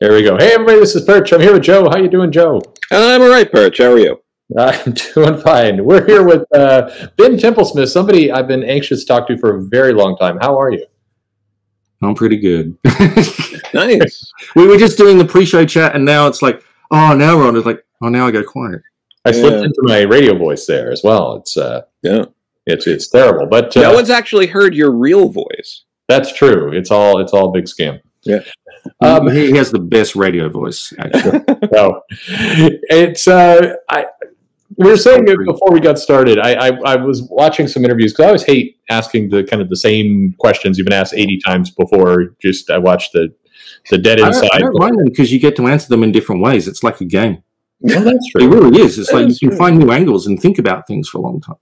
There we go. Hey, everybody, this is Perch. I'm here with Joe. How you doing, Joe? I'm all right, Perch. How are you? I'm doing fine. We're here with uh, Ben Templesmith, somebody I've been anxious to talk to for a very long time. How are you? I'm pretty good. Nice. we were just doing the pre-show chat, and now it's like, oh, now we're on. It's like, oh, now I go quiet. I slipped Yeah. into my radio voice there as well. It's uh, Yeah. it's it's terrible, but uh, no one's actually heard your real voice. that's true. It's all it's all a big scam. Yeah. Um, he he has the best radio voice. Actually, no, it's uh, I. We were saying it before we got started. I, I, I was watching some interviews because I always hate asking the kind of the same questions you've been asked eighty times before. Just I watched the the Dead I Inside. don't, I don't mind because you get to answer them in different ways. It's like a game. Well, that's true. It really is. It's That like you can true. find new angles and think about things for a long time.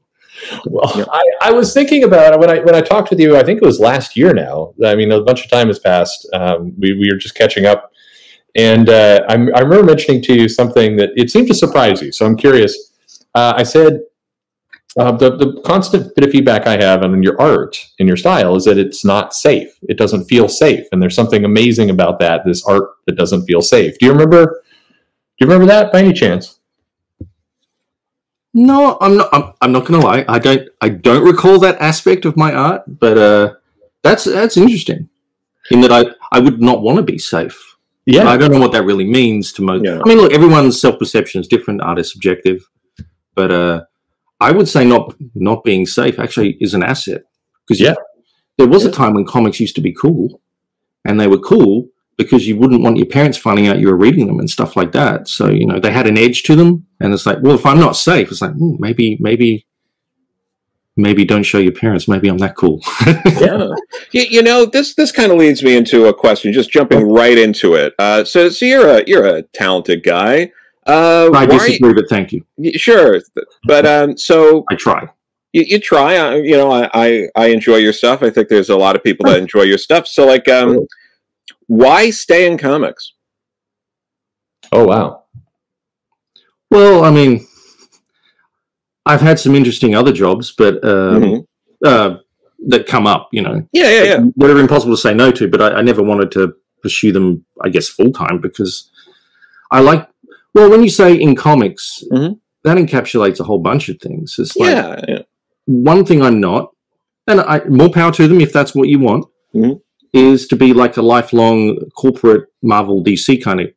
Well, Yeah. I, I was thinking about when I when I talked with you. I think it was last year. Now, I mean, a bunch of time has passed. Um, we we were just catching up, and uh, I, I remember mentioning to you something that it seemed to surprise you. So I'm curious. Uh, I said uh, the the constant bit of feedback I have on your art and your style is that it's not safe. It doesn't feel safe, and there's something amazing about that. This art that doesn't feel safe. Do you remember? Do you remember that by any chance? No, I'm not. I'm, I'm not going to lie. I don't. I don't recall that aspect of my art, but uh, that's that's interesting. In that I I would not want to be safe. Yeah, I don't know what that really means to most. Yeah. I mean, look, everyone's self perception is different. Art is subjective, but uh, I would say not not being safe actually is an asset because Yeah. there was a time when comics used to be cool, and they were cool because you wouldn't want your parents finding out you were reading them and stuff like that. So you know they had an edge to them, and it's like, well, if I'm not safe, it's like hmm, maybe maybe maybe don't show your parents. Maybe I'm that cool. Yeah. you, you know, this this kind of leads me into a question. Just jumping right into it. Uh, so, so you're a you're a talented guy. Uh, I why- disagree, but thank you. sure, but um, so I try. you, you try. Uh, you know, I, I I enjoy your stuff. I think there's a lot of people that enjoy your stuff. So, like, um, why stay in comics? Oh wow. Well, I mean, I've had some interesting other jobs, but um, Mhm. uh, that come up, you know, Yeah, yeah, yeah. that are impossible to say no to. But I, I never wanted to pursue them, I guess, full time because I like. Well, when you say in comics, Mhm. that encapsulates a whole bunch of things. It's like yeah, yeah. one thing I'm not, and I, more power to them if that's what you want, Mhm. is to be like a lifelong corporate Marvel DC kind of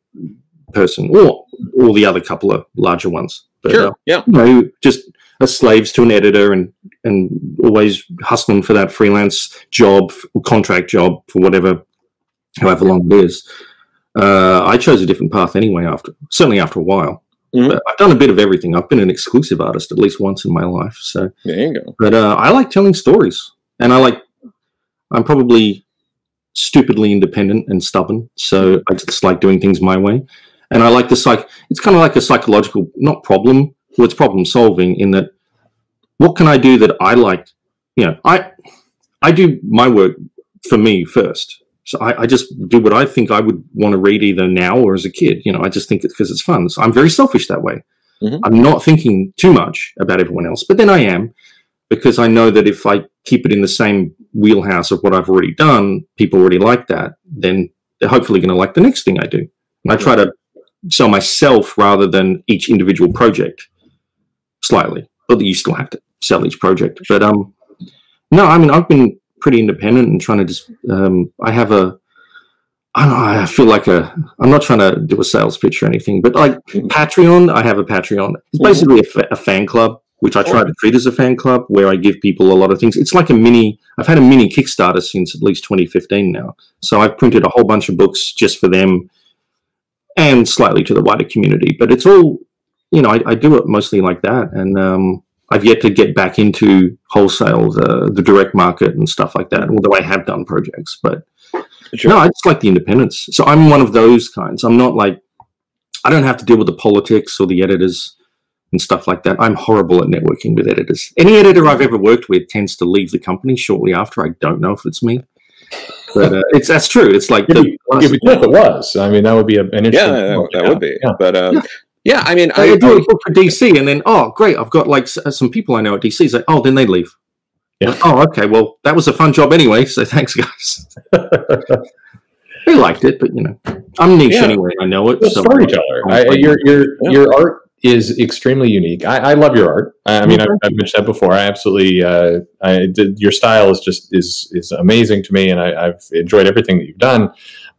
person, or or the other couple of larger ones. But, Sure. uh, Yeah. you know, just as slaves to an editor and and always hustling for that freelance job, contract job for whatever, however long it is. Uh, I chose a different path anyway. After certainly after a while, Mhm. but I've done a bit of everything. I've been an exclusive artist at least once in my life, so There you go. but uh, I like telling stories, and I like. I'm probably stupidly independent and stubborn, so I just like doing things my way. And I like the psych. It's kind of like a psychological, not problem. Well, it's problem solving in that. What can I do that I like? You know, I I do my work for me first. So I, I just do what I think I would want to read either now or as a kid. You know, I just think it's because it's fun. So I'm very selfish that way. Mhm. I'm not thinking too much about everyone else, but then I am because I know that if I keep it in the same wheelhouse of what I've already done, people already like that, then they're hopefully going to like the next thing I do. And I try to sell myself rather than each individual project slightly, but you still have to sell each project. But um, no, I mean, I've been pretty independent and trying to just, um, I have a, I don't know, I feel like a, I'm not trying to do a sales pitch or anything, but like Mhm. Patreon, I have a Patreon. It's Mhm. basically a, fa- a fan club, which I try to treat as a fan club where I give people a lot of things. It's like a mini, I've had a mini Kickstarter since at least 2015 now. So I've printed a whole bunch of books just for them and slightly to the wider community. But it's all, you know, I, I do it mostly like that. And um, I've yet to get back into wholesale, the, the direct market and stuff like that, although I have done projects. But Sure. no, I just like the independence. So I'm one of those kinds. I'm not like, I don't have to deal with the politics or the editors and stuff like that. I'm horrible at networking with editors. Any editor I've ever worked with tends to leave the company shortly after. I don't know if it's me. But uh, it's that's true. It's like Yeah, the, Yeah, but if it was, I mean, that would be a, an interesting. Yeah, that, that would be. Yeah. But um, Yeah. yeah. I mean, I, I, do I- a book for DC, and then oh, great, I've got like s- some people I know at DC. It's like, oh, then they leave. Yeah. Oh, okay. Well, that was a fun job anyway. So thanks, guys. They liked it, but you know, I'm niche Yeah. anyway. I know it. Well, so- storyteller. I, your your Yeah. your art is extremely unique. I, I love your art. I, I mean, I've, I've mentioned that before. I absolutely. Uh, I did, your style is just is is amazing to me, and I, I've enjoyed everything that you've done.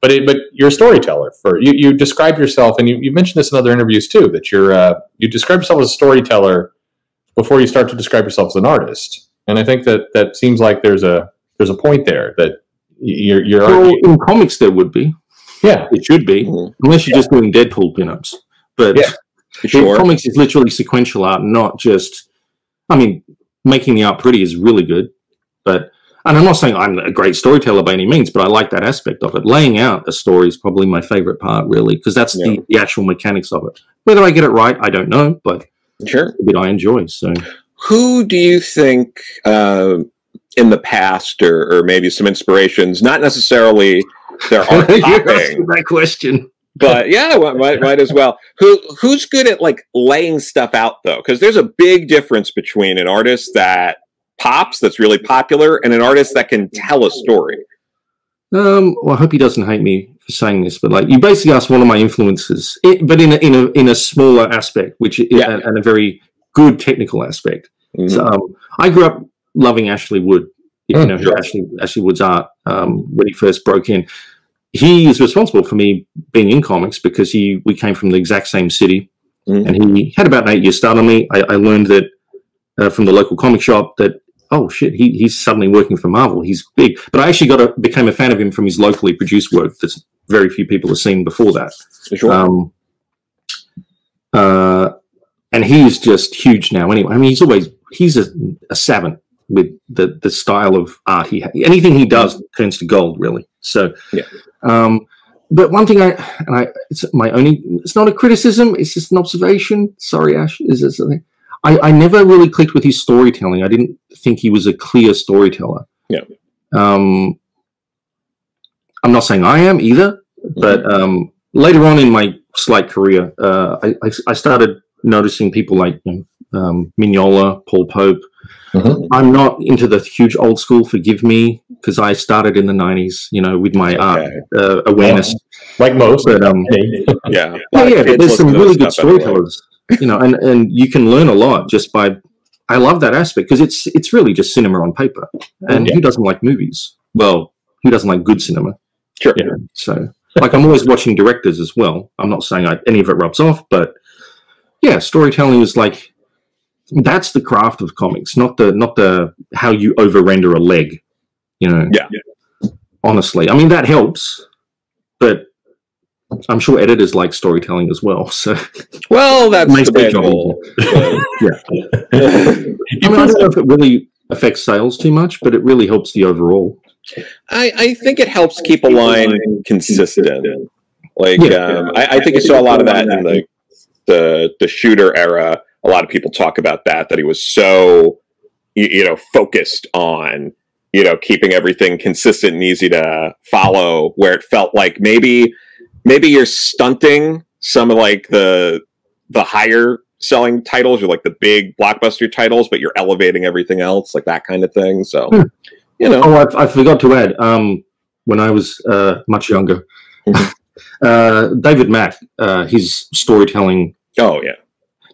But it, but you're a storyteller. For you, you describe yourself, and you you mentioned this in other interviews too. That you're uh, you describe yourself as a storyteller before you start to describe yourself as an artist. And I think that that seems like there's a there's a point there that you're you're Well, in comics, there would be. yeah It should be, Mhm. unless you're just doing Deadpool pinups. But Yeah. Sure. comics is literally sequential art, not just. I mean, making the art pretty is really good, but and I'm not saying I'm a great storyteller by any means, but I like that aspect of it. Laying out a story is probably my favorite part, really, because that's Yeah. the, the actual mechanics of it. Whether I get it right, I don't know, but Sure. bit I enjoy. So Who do you think uh, in the past, or, or maybe some inspirations, not necessarily their art You're topping, asking that question. But yeah, might, might as well. Who who's good at like laying stuff out though? Because there's a big difference between an artist that pops, that's really popular, and an artist that can tell a story. Um, well, I hope he doesn't hate me for saying this, but like you basically asked one of my influences, it, but in a, in a in a smaller aspect, which is Yeah. and, a very good technical aspect. Mhm. So, um, I grew up loving Ashley Wood. You Mm, know sure. Ashley Ashley Wood's art um, when he first broke in. He is responsible for me being in comics because he we came from the exact same city, Mhm. and he had about an eight year start on me. I, I learned that uh, from the local comic shop that oh shit, he, he's suddenly working for Marvel. He's big. But I actually got a, became a fan of him from his locally produced work that very few people have seen before that. Sure. Um, uh, and he's just huge now. Anyway, I mean, he's always he's a, a savant with the the style of art he ha- anything he does turns to gold really. So Yeah. Um, but one thing I and I it's my only it's not a criticism. It's just an observation. Sorry, Ash. Is there something? I, I never really clicked with his storytelling. I didn't think he was a clear storyteller. Yeah. Um, I'm not saying I am either, but Mm-hmm. um, later on in my slight career, uh, I, I, I started noticing people like you know, um, Mignola, Paul Pope. Mhm. I'm not into the huge old school. Forgive me, because I started in the '90s, you know, with my art Okay. uh, awareness. like most. But um, yeah. yeah, yeah, but there's some really good storytellers. storytellers, you know, and and you can learn a lot just by. I love that aspect because it's it's really just cinema on paper, and Yeah. who doesn't like movies? Well, who doesn't like good cinema? Sure. You know, so like I'm always watching directors as well. I'm not saying I, any of it rubs off, but yeah, storytelling is like that's the craft of comics, not the not the how you over render a leg. You know. Yeah. Honestly, I mean that helps, but I'm sure editors like storytelling as well. So Well, that's Makes the job debatable. yeah. I mean, I don't know if it really affects sales too much, but it really helps the overall. I, I think it helps keep a line consistent. Like Yeah. um, I, I think you saw a lot of that in the the the Shooter era. A lot of people talk about that that he was so you, you know focused on you know keeping everything consistent and easy to follow. Where it felt like maybe maybe you're stunting some of like the the higher selling titles or like the big blockbuster titles, but you're elevating everything else, like that kind of thing. So Hmm. you know, Oh, I, I forgot to add. Um, when I was uh, much younger, Mhm. uh, David Mack, uh, his storytelling. oh yeah.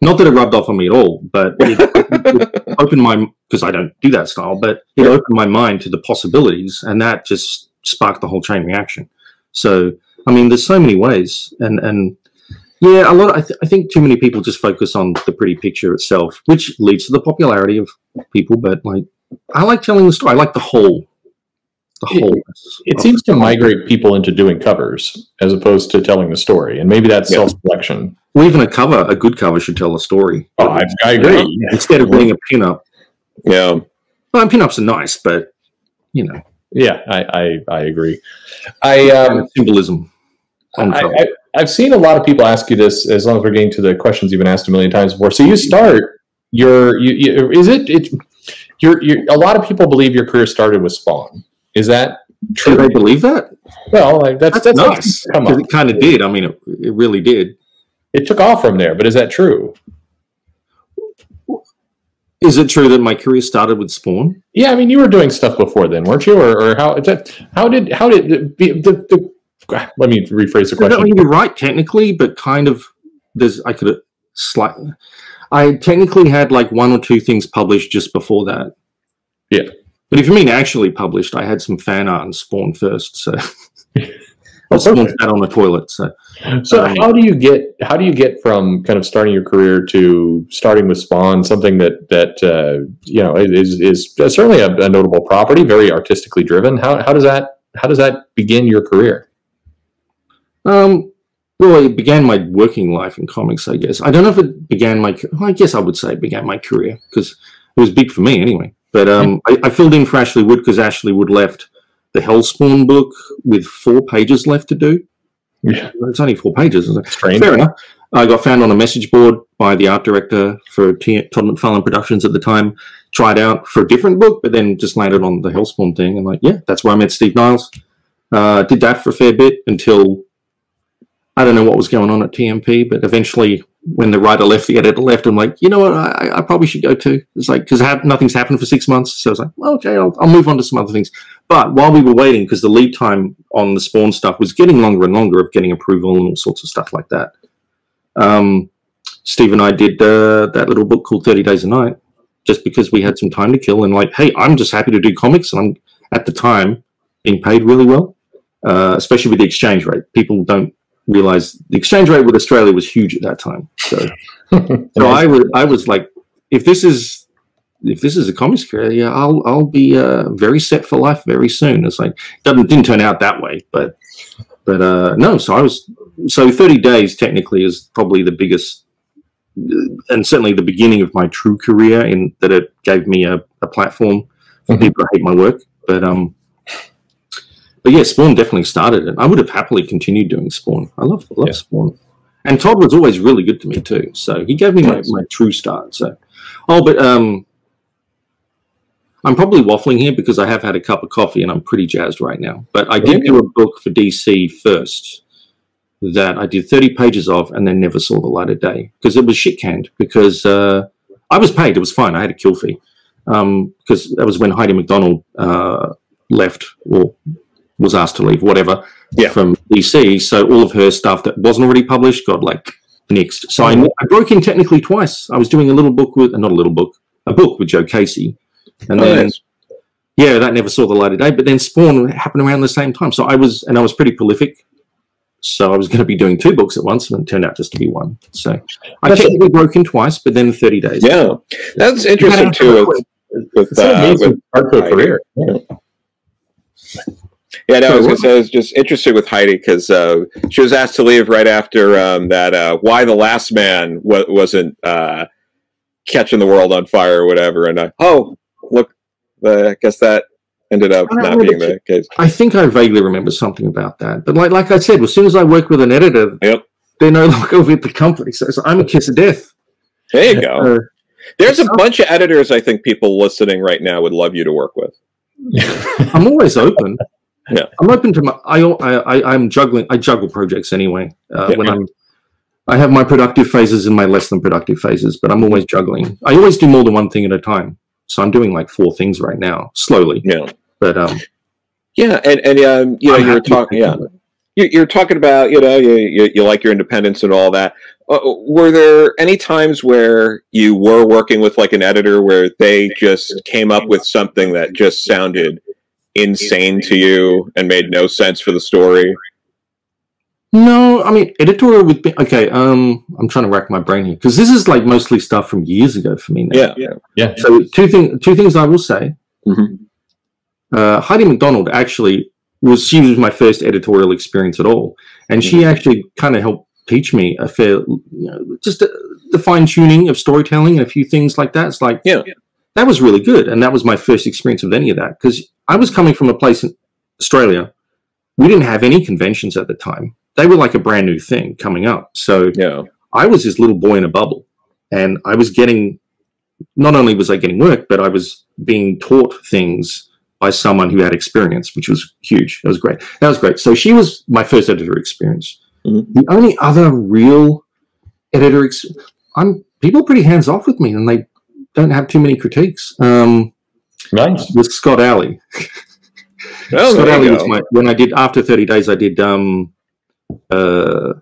Not that it rubbed off on me at all, but it, it opened my because I don't do that style, but it opened my mind to the possibilities, and that just sparked the whole chain reaction. So, I mean, there's so many ways, and and yeah, a lot. I, th- I think too many people just focus on the pretty picture itself, which leads to the popularity of people. But like, I like telling the story. I like the whole, the It- whole. It seems to migrate people into doing covers as opposed to telling the story, and maybe that's Yeah. self-selection. Well, even a cover, a good cover should tell a story. Oh, I, I agree. Instead of being a pinup. Yeah. Well, pinups are nice, but you know, Yeah, I, I, I agree. I, um, symbolism. I, I, I've seen a lot of people ask you this. As long as we're getting to the questions you've been asked a million times before. So you start your, you, you is it it? You're, you're, a lot of people believe your career started with Spawn. Is that Do they true? believe that? Well, like, that's That's, that's, nice. Come It kind of did. I mean, it, it really did. It took off from there. But is that true? Is it true that my career started with Spawn? Yeah, I mean, you were doing stuff before then, weren't you? Or, or how is that? How did how did the, the, the let me rephrase the I question. you're right technically, but kind of there's I could slightly. I technically had like one or two things published just before that. Yeah. But if you mean actually published, I had some fan art and Spawn first. So Spawn perfect. sat on the toilet. So So Um, how do you get how do you get from kind of starting your career to starting with Spawn, something that that uh, you know is is certainly a, a notable property, very artistically driven. How how does that how does that begin your career? Um, well, it began my working life in comics, I guess. I don't know if it began my. I guess I would say it began my career because it was big for me anyway. But um, I, I filled in for Ashley Wood because Ashley Wood left the Hellspawn book with four pages left to do. Yeah. It's only four pages. Strange. Fair enough. I got found on a message board by the art director for T- Todd McFarlane Productions at the time. Tried out for a different book, but then just landed on the Hellspawn thing. And like, yeah, that's where I met Steve Niles. Uh, did that for a fair bit until I don't know what was going on at TMP, but eventually, when the writer left, the editor left, I'm like, you know what, I, I probably should go too. It's like because ha- nothing's happened for six months, so I was like, well, okay, I'll, I'll move on to some other things. But while we were waiting, because the lead time on the Spawn stuff was getting longer and longer of getting approval and all sorts of stuff like that, um, Steve and I did uh, that little book called Thirty Days a Night, just because we had some time to kill and like, hey, I'm just happy to do comics, and I'm at the time being paid really well, uh, especially with the exchange rate. People don't realize the exchange rate with Australia was huge at that time. So, so I was I was like, if this is if this is a comics career, yeah, I'll I'll be uh, very set for life very soon. It's like doesn't didn't turn out that way, but but uh, no. So I was so thirty days technically is probably the biggest and certainly the beginning of my true career in that it gave me a, a platform for Mhm. people to hate my work. But um, but yeah, Spawn definitely started it. I would have happily continued doing Spawn. I love love Yeah. Spawn, and Todd was always really good to me too. So he gave me my, my true start. So oh, but um, I'm probably waffling here because I have had a cup of coffee and I'm pretty jazzed right now. But I did do a book for DC first that I did 30 pages of and then never saw the light of day because it was shit canned because uh, I was paid. It was fine. I had a kill fee because that was when Heidi MacDonald uh, left or was asked to leave, whatever, Yeah. from DC. So all of her stuff that wasn't already published got like nixed. So I, I broke in technically twice. I was doing a little book with, not a little book, a book with Joe Casey. And Oh, then yeah, that never saw the light of day. But then Spawn happened around the same time. So I was, and I was pretty prolific. So I was going to be doing two books at once, and it turned out just to be one. So I That's a- broke in twice, but then 30 days. Yeah, that's interesting too. With, with uh, with to career. Yeah. Yeah, no, I was gonna say I was just interested with Heidi because uh, she was asked to leave right after um, that. Uh, Y the Last Man wa- wasn't uh, catching the world on fire or whatever, and I, oh, look, uh, I guess that ended up don't not being the case. I think I vaguely remember something about that. But like like I said, as soon as I work with an editor, Yep. they're no longer with the company. So, so I'm a kiss of death. There you go. Uh, There's a bunch of editors I think people listening right now would love you to work with. I'm always open. Yeah. I'm open to my. I, I I'm juggling. I juggle projects anyway. Uh, Yeah. When I'm, I have my productive phases and my less than productive phases, but I'm always juggling. I always do more than one thing at a time. So I'm doing like four things right now, slowly. Yeah, But um, yeah, and and um, you know, I'm you were happy talking, yeah, you're talking about you know you, you, you like your independence and all that uh, were there any times where you were working with like an editor where they just came up with something that just sounded insane to you and made no sense for the story No, I mean editorial would be okay. Um, I'm trying to rack my brain here because this is like mostly stuff from years ago for me now. yeah yeah Yeah. So two thing, two things I will say. Mhm. Uh, Heidi MacDonald actually was she was my first editorial experience at all, and she Mhm. actually kind of helped teach me a fair, you know, just a, the fine tuning of storytelling and a few things like that. It's like Yeah. That was really good, and that was my first experience of any of that because I was coming from a place in Australia. We didn't have any conventions at the time. They were like a brand new thing coming up. So yeah I was this little boy in a bubble, and I was getting. Not only was I getting work, but I was being taught things by someone who had experience, which was huge. That was great. That was great. So she was my first editor experience. Mhm. The only other real editor, ex- I'm people are pretty hands off with me, and they don't have too many critiques. Um, Nice. with Scott Allie. Oh, Scott Allie was my, when I did after 30 days, I did um, uh,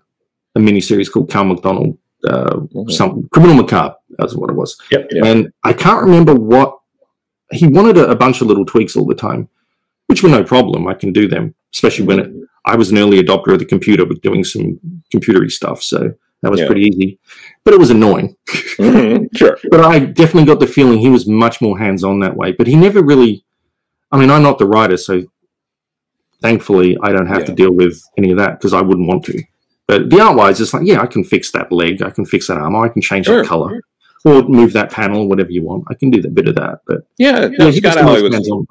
a mini series called Cal McDonald, uh, Mhm. some Criminal Macabre. That's what it was. Yep. Yeah. And I can't remember what he wanted a, a bunch of little tweaks all the time, which were no problem. I can do them, especially when it, I was an early adopter of the computer with doing some computery stuff. So that was Yeah. pretty easy, but it was annoying. Mhm, Sure. But I definitely got the feeling he was much more hands on that way. But he never really, I mean, I'm not the writer, so thankfully I don't have to deal with any of that because I wouldn't want to. But the art wise, it's like, yeah, I can fix that leg, I can fix that armor, I can change Sure. that color, or move that panel, whatever you want. I can do that bit of that. But Yeah, yeah, he Scott was the Allie most was hands-on.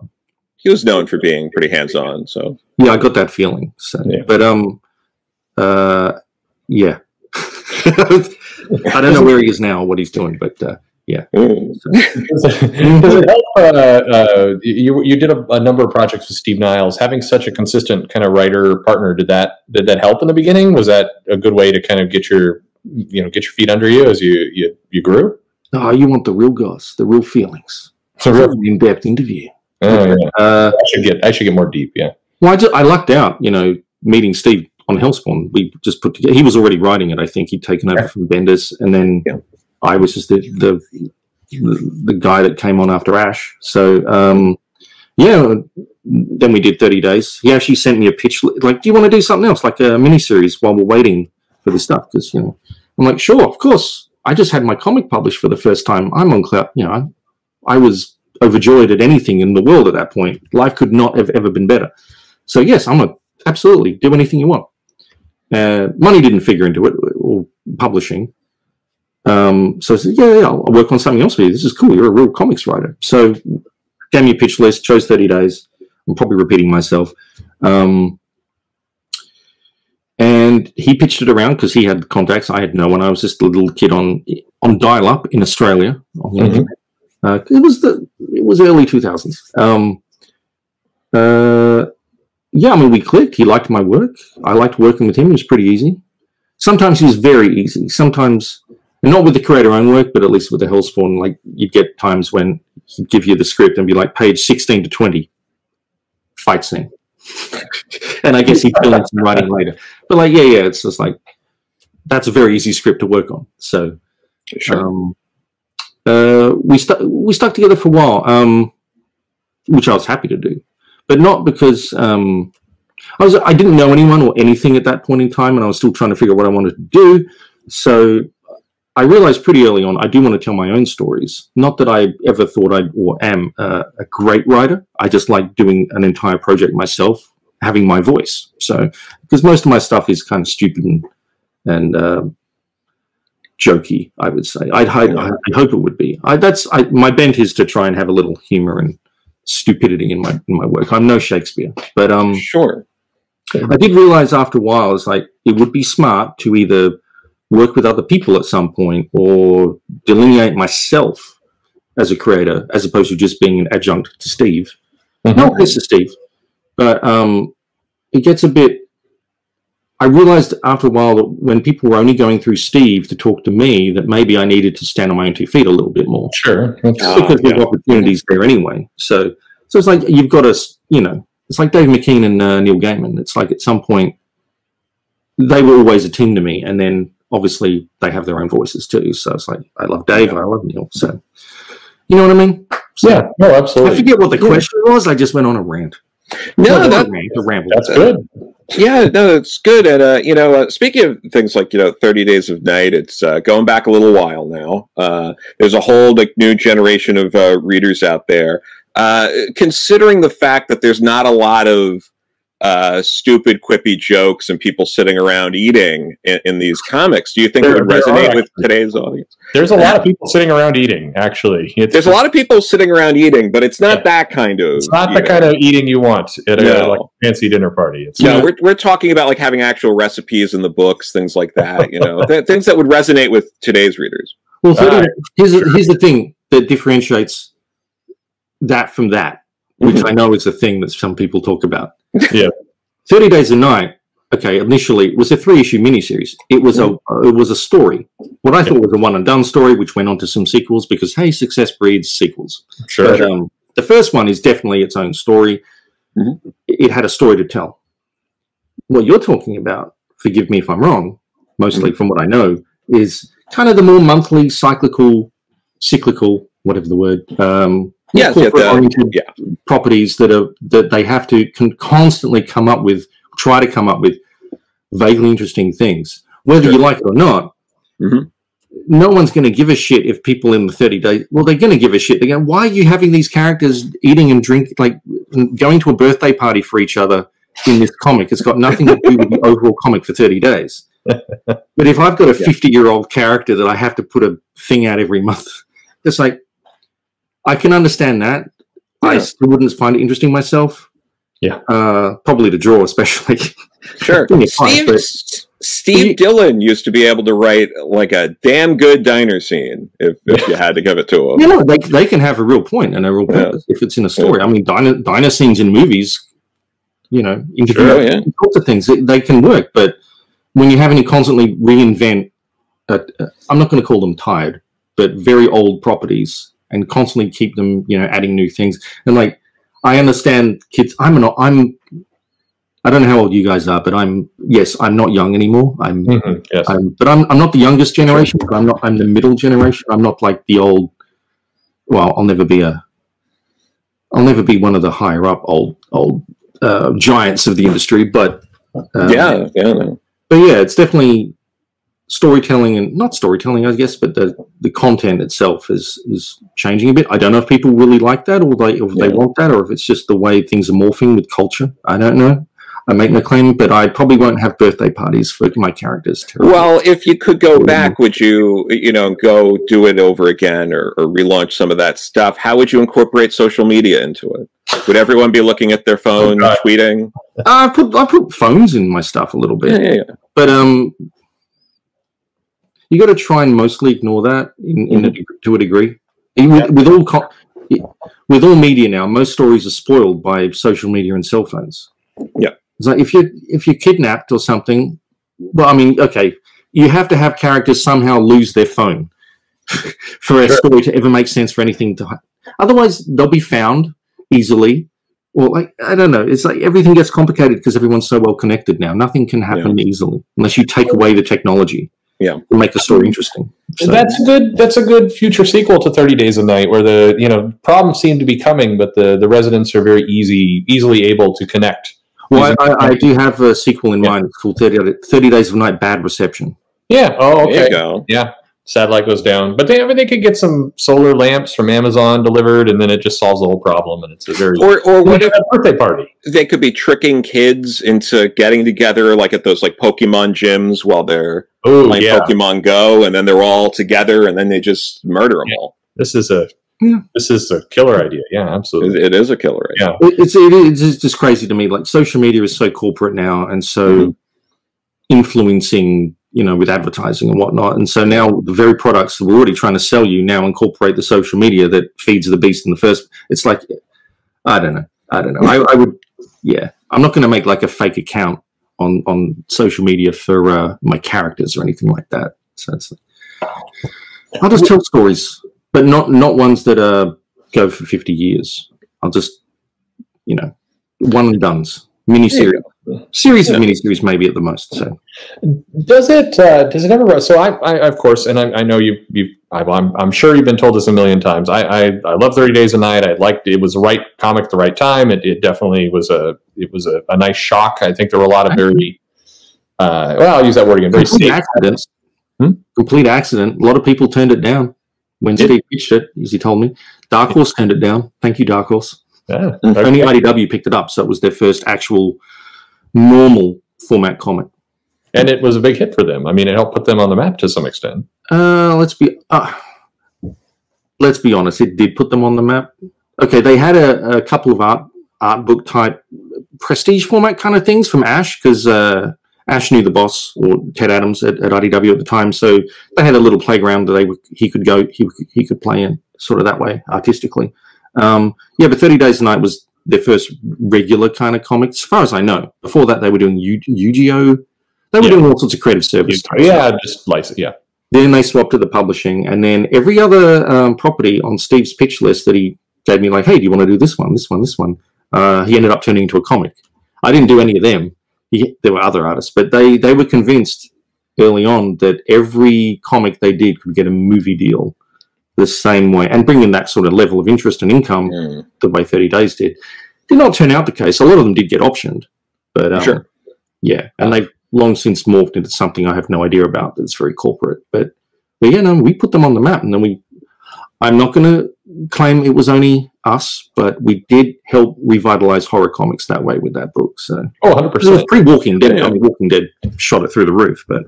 he was known for being pretty hands on. So Yeah, I got that feeling. So, Yeah. but um, uh, yeah. I don't know where he is now, what he's doing, but uh, mm. Does it help? Uh, uh, you you did a, a number of projects with Steve Niles. Having such a consistent kind of writer partner did that did that help in the beginning? Was that a good way to kind of get your you know get your feet under you as you you, you grew? oh, you want the real goss, the real feelings, So real, an in-depth interview. oh, yeah. Uh, I should get I should get more deep. Yeah. well, I, just, I lucked out, you know, meeting Steve on Hellspawn. We just put together. He was already writing it. I think he'd taken over from Bendis, and then Yeah. I was just the, the the the guy that came on after Ash. So um, yeah, then we did thirty days. He actually sent me a pitch. Like, do you want to do something else, like a mini series, while we're waiting for the stuff? Because you know, I'm like, sure, of course. I just had my comic published for the first time. I'm on cloud. You know, I, I was overjoyed at anything in the world at that point. Life could not have ever been better. So yes, I'm a absolutely do anything you want. Uh, money didn't figure into it or publishing. Um, so I said, yeah, yeah, I'll work on something else for you. This is cool. You're a real comics writer. So gave me a pitch list, chose 30 days. I'm probably repeating myself. Um, and he pitched it around because he had contacts. I had no one. I was just a little kid on on dial up in Australia. Mhm. Uh, it was the it was early 2000s. Um, uh, yeah, I mean, we clicked. He liked my work. I liked working with him. It was pretty easy. Sometimes he was very easy. Sometimes, and not with the creator own work, but at least with the Hellspawn, like you'd get times when he'd give you the script and be like, page 16 to 20, fight scene. and I guess he'd fill in some writing later. But like, yeah, yeah, it's just like, that's a very easy script to work on. So, Sure. um, uh, we stuck we stuck together for a while, um, which I was happy to do, but not because um, I was I didn't know anyone or anything at that point in time, and I was still trying to figure out what I wanted to do. So I realized pretty early on I do want to tell my own stories. Not that I ever thought I or am uh, a great writer. I just like doing an entire project myself, having my voice. So because most of my stuff is kind of stupid and and uh, jokey, I would say. I'd, I'd, I hope it would be. I, that's I, my bent is to try and have a little humor and stupidity in my in my work. I'm no Shakespeare, but um, sure. I did realize after a while, it's like it would be smart to either work with other people at some point or delineate myself as a creator, as opposed to just being an adjunct to Steve. No, this is Steve, but um, it gets a bit. I realized after a while that when people were only going through Steve to talk to me, that maybe I needed to stand on my own two feet a little bit more Sure. That's- because there's yeah. opportunities there anyway. So, so it's like you've got to, you know, it's like Dave McKean and uh, Neil Gaiman. It's like at some point they were always a team to me, and then obviously they have their own voices too. So it's like I love Dave and I love Neil. So, you know what I mean? So, yeah. No, absolutely. I forget what the question was. I just went on a rant. No, not that, a ramble. That's good. yeah, no, it's good. And uh, you know, uh, speaking of things like you know, Thirty Days of Night, it's uh, going back a little while now. Uh, there's a whole like new generation of uh, readers out there. Uh, considering the fact that there's not a lot of uh, stupid, quippy jokes and people sitting around eating in, in these comics, do you think it There- would resonate are with today's audience? There's a lot of people sitting around eating. Actually, it's, There's a lot of people sitting around eating, but it's not Yeah. that kind of. It's not the know. kind of eating you want at a No. like fancy dinner party. It's No, not- we're, we're talking about like having actual recipes in the books, things like that. You know, th- things that would resonate with today's readers. Well, 30, Alright. here's, the, here's the thing that differentiates that from that, which I know is a thing that some people talk about. Yeah. 30 Days a Night, okay, initially was a three issue miniseries. It was a it was a story. What I thought was a one and done story, which went on to some sequels because hey, success breeds sequels. sure. But um, the first one is definitely its own story. Mhm. it had a story to tell. What you're talking about, forgive me if I'm wrong, mostly from what I know, is kind of the more monthly, cyclical, cyclical, whatever the word, um, yeah, corporate-oriented yeah. properties that are that they have to con- constantly come up with, try to come up with vaguely interesting things, whether you like it or not. Mhm. No one's going to give a shit if people in the 30 days, well, they're going to give a shit. They're going, why are you having these characters eating and drinking, like going to a birthday party for each other in this comic? It's got nothing to do with the overall comic for 30 days. But if I've got a 50 year old character that I have to put a thing out every month, it's like, I can understand that. I still wouldn't find it interesting myself. Yeah. Uh, probably to draw, especially. Sure. Give me Steve, but- Steve You- Dillon used to be able to write like a damn good diner scene if, if you had to give it to him. you know, they, they can have a real point and a real Yeah. purpose if it's in a story. I mean, diner, diner scenes in movies, you know, interview Sure, yeah. sorts of things, they, they can work. But when you're having to constantly reinvent, uh, uh, I'm not going to call them tired, but very old properties and constantly keep them, you know, adding new things. And like, I understand kids. I'm an, I'm, I don't know how old you guys are, but I'm, yes, I'm not young anymore. I'm, Mm-hmm, Yes. I'm, but I'm, I'm not the youngest generation, but I'm not, I'm the middle generation. I'm not like the old, well, I'll never be a, I'll never be one of the higher up old, old, uh, giants of the industry, but, um, yeah, yeah. but yeah, it's definitely storytelling and not storytelling, I guess, but the, the content itself is, is changing a bit. I don't know if people really like that or they, if they want that or if it's just the way things are morphing with culture. I don't know. I make no claim, but I probably won't have birthday parties for my characters. terribly. Well, if you could go back, would you, you know, go do it over again or, or relaunch some of that stuff? How would you incorporate social media into it? Would everyone be looking at their phone, God. tweeting? I put I put phones in my stuff a little bit, Yeah, yeah, yeah. but um, you got to try and mostly ignore that in, in a, mm-hmm. to a degree. With, Yeah. with all co- with all media now, most stories are spoiled by social media and cell phones. Yeah. it's like if you if you're kidnapped or something. Well, I mean, okay, you have to have characters somehow lose their phone for a Sure. story to ever make sense for anything to. Otherwise, they'll be found easily. Or like I don't know, it's like everything gets complicated because everyone's so well connected now. Nothing can happen easily unless you take away the technology. Yeah. make the story interesting. So, That's a good. That's a good future sequel to Thirty Days a Night, where the you know problems seem to be coming, but the the residents are very easy, easily able to connect. well, I, I, I do have a sequel in Yeah. mind. It's called 30, 30 Days of Night Bad Reception. Yeah. Oh, There you okay. go. Yeah. Satellite goes down, but they I mean, they could get some solar lamps from Amazon delivered, and then it just solves the whole problem, and it's a very Or, or what if birthday party. they could be tricking kids into getting together, like at those like Pokemon gyms while they're Oh playing yeah, Pokemon Go, and then they're all together, and then they just murder them Yeah. all. this is a Yeah. this is a killer idea. Yeah, absolutely. It, it is a killer. Yeah. It's it is it's just crazy to me. Like social media is so corporate now and so Mhm. influencing, you know, with advertising and whatnot. And so now the very products that we're already trying to sell you now incorporate the social media that feeds the beast in the first. It's like I don't know. I don't know. I, I would. Yeah, I'm not going to make like a fake account on on social media for uh, my characters or anything like that. So it's, I'll just tell stories, but not not ones that uh, go for 50 years. I'll just you know, one and done's mini you series, Yeah. of mini series maybe at the most. So Does it? Uh, does it ever? So I, I of course, and I, I know you. You, I, I'm, I'm sure you've been told this a million times. I, I, I love Thirty Days a Night. I liked it was the right comic at the right time. It, it definitely was a. It was a, a nice shock. I think there were a lot of very. Uh, well, I'll use that word again. Very complete safe. accident. Hmm? Complete accident. A lot of people turned it down when Did- Steve pitched it, as he told me. Dark Horse turned it down. Thank you, Dark Horse. Yeah, Only IDW picked it up, so it was their first actual normal format comic. and it was a big hit for them. I mean, it helped put them on the map to some extent. Uh, let's be uh, let's be honest. It did put them on the map. Okay, they had a, a couple of art art book type prestige format kind of things from Ash because uh, Ash knew the boss or Ted Adams at, at IDW at the time, so they had a little playground that they would, he could go he he could play in sort of that way artistically. Um, yeah, but Thirty Days a Night was their first regular kind of comic, as far as I know. Before that, they were doing Yu- Yu-Gi-Oh. They were Yeah. doing all sorts of creative service. stuff. Yeah, just like yeah. Then they swapped to the publishing, and then every other um, property on Steve's pitch list that he gave me, like, hey, do you want to do this one, this one, this one? Uh, he ended up turning into a comic. I didn't do any of them. He, there were other artists, but they they were convinced early on that every comic they did could get a movie deal the same way and bring in that sort of level of interest and income Mm. the way 30 Days did. Did not turn out the case. A lot of them did get optioned, but um, Sure. yeah, and they've long since morphed into something I have no idea about that's very corporate. But but yeah, no, we put them on the map, and then we. I'm not going to claim it was only us, but we did help revitalize horror comics that way with that book. So Oh, 100 it was percent. pre Walking Dead. Yeah. I mean, Walking Dead shot it through the roof, but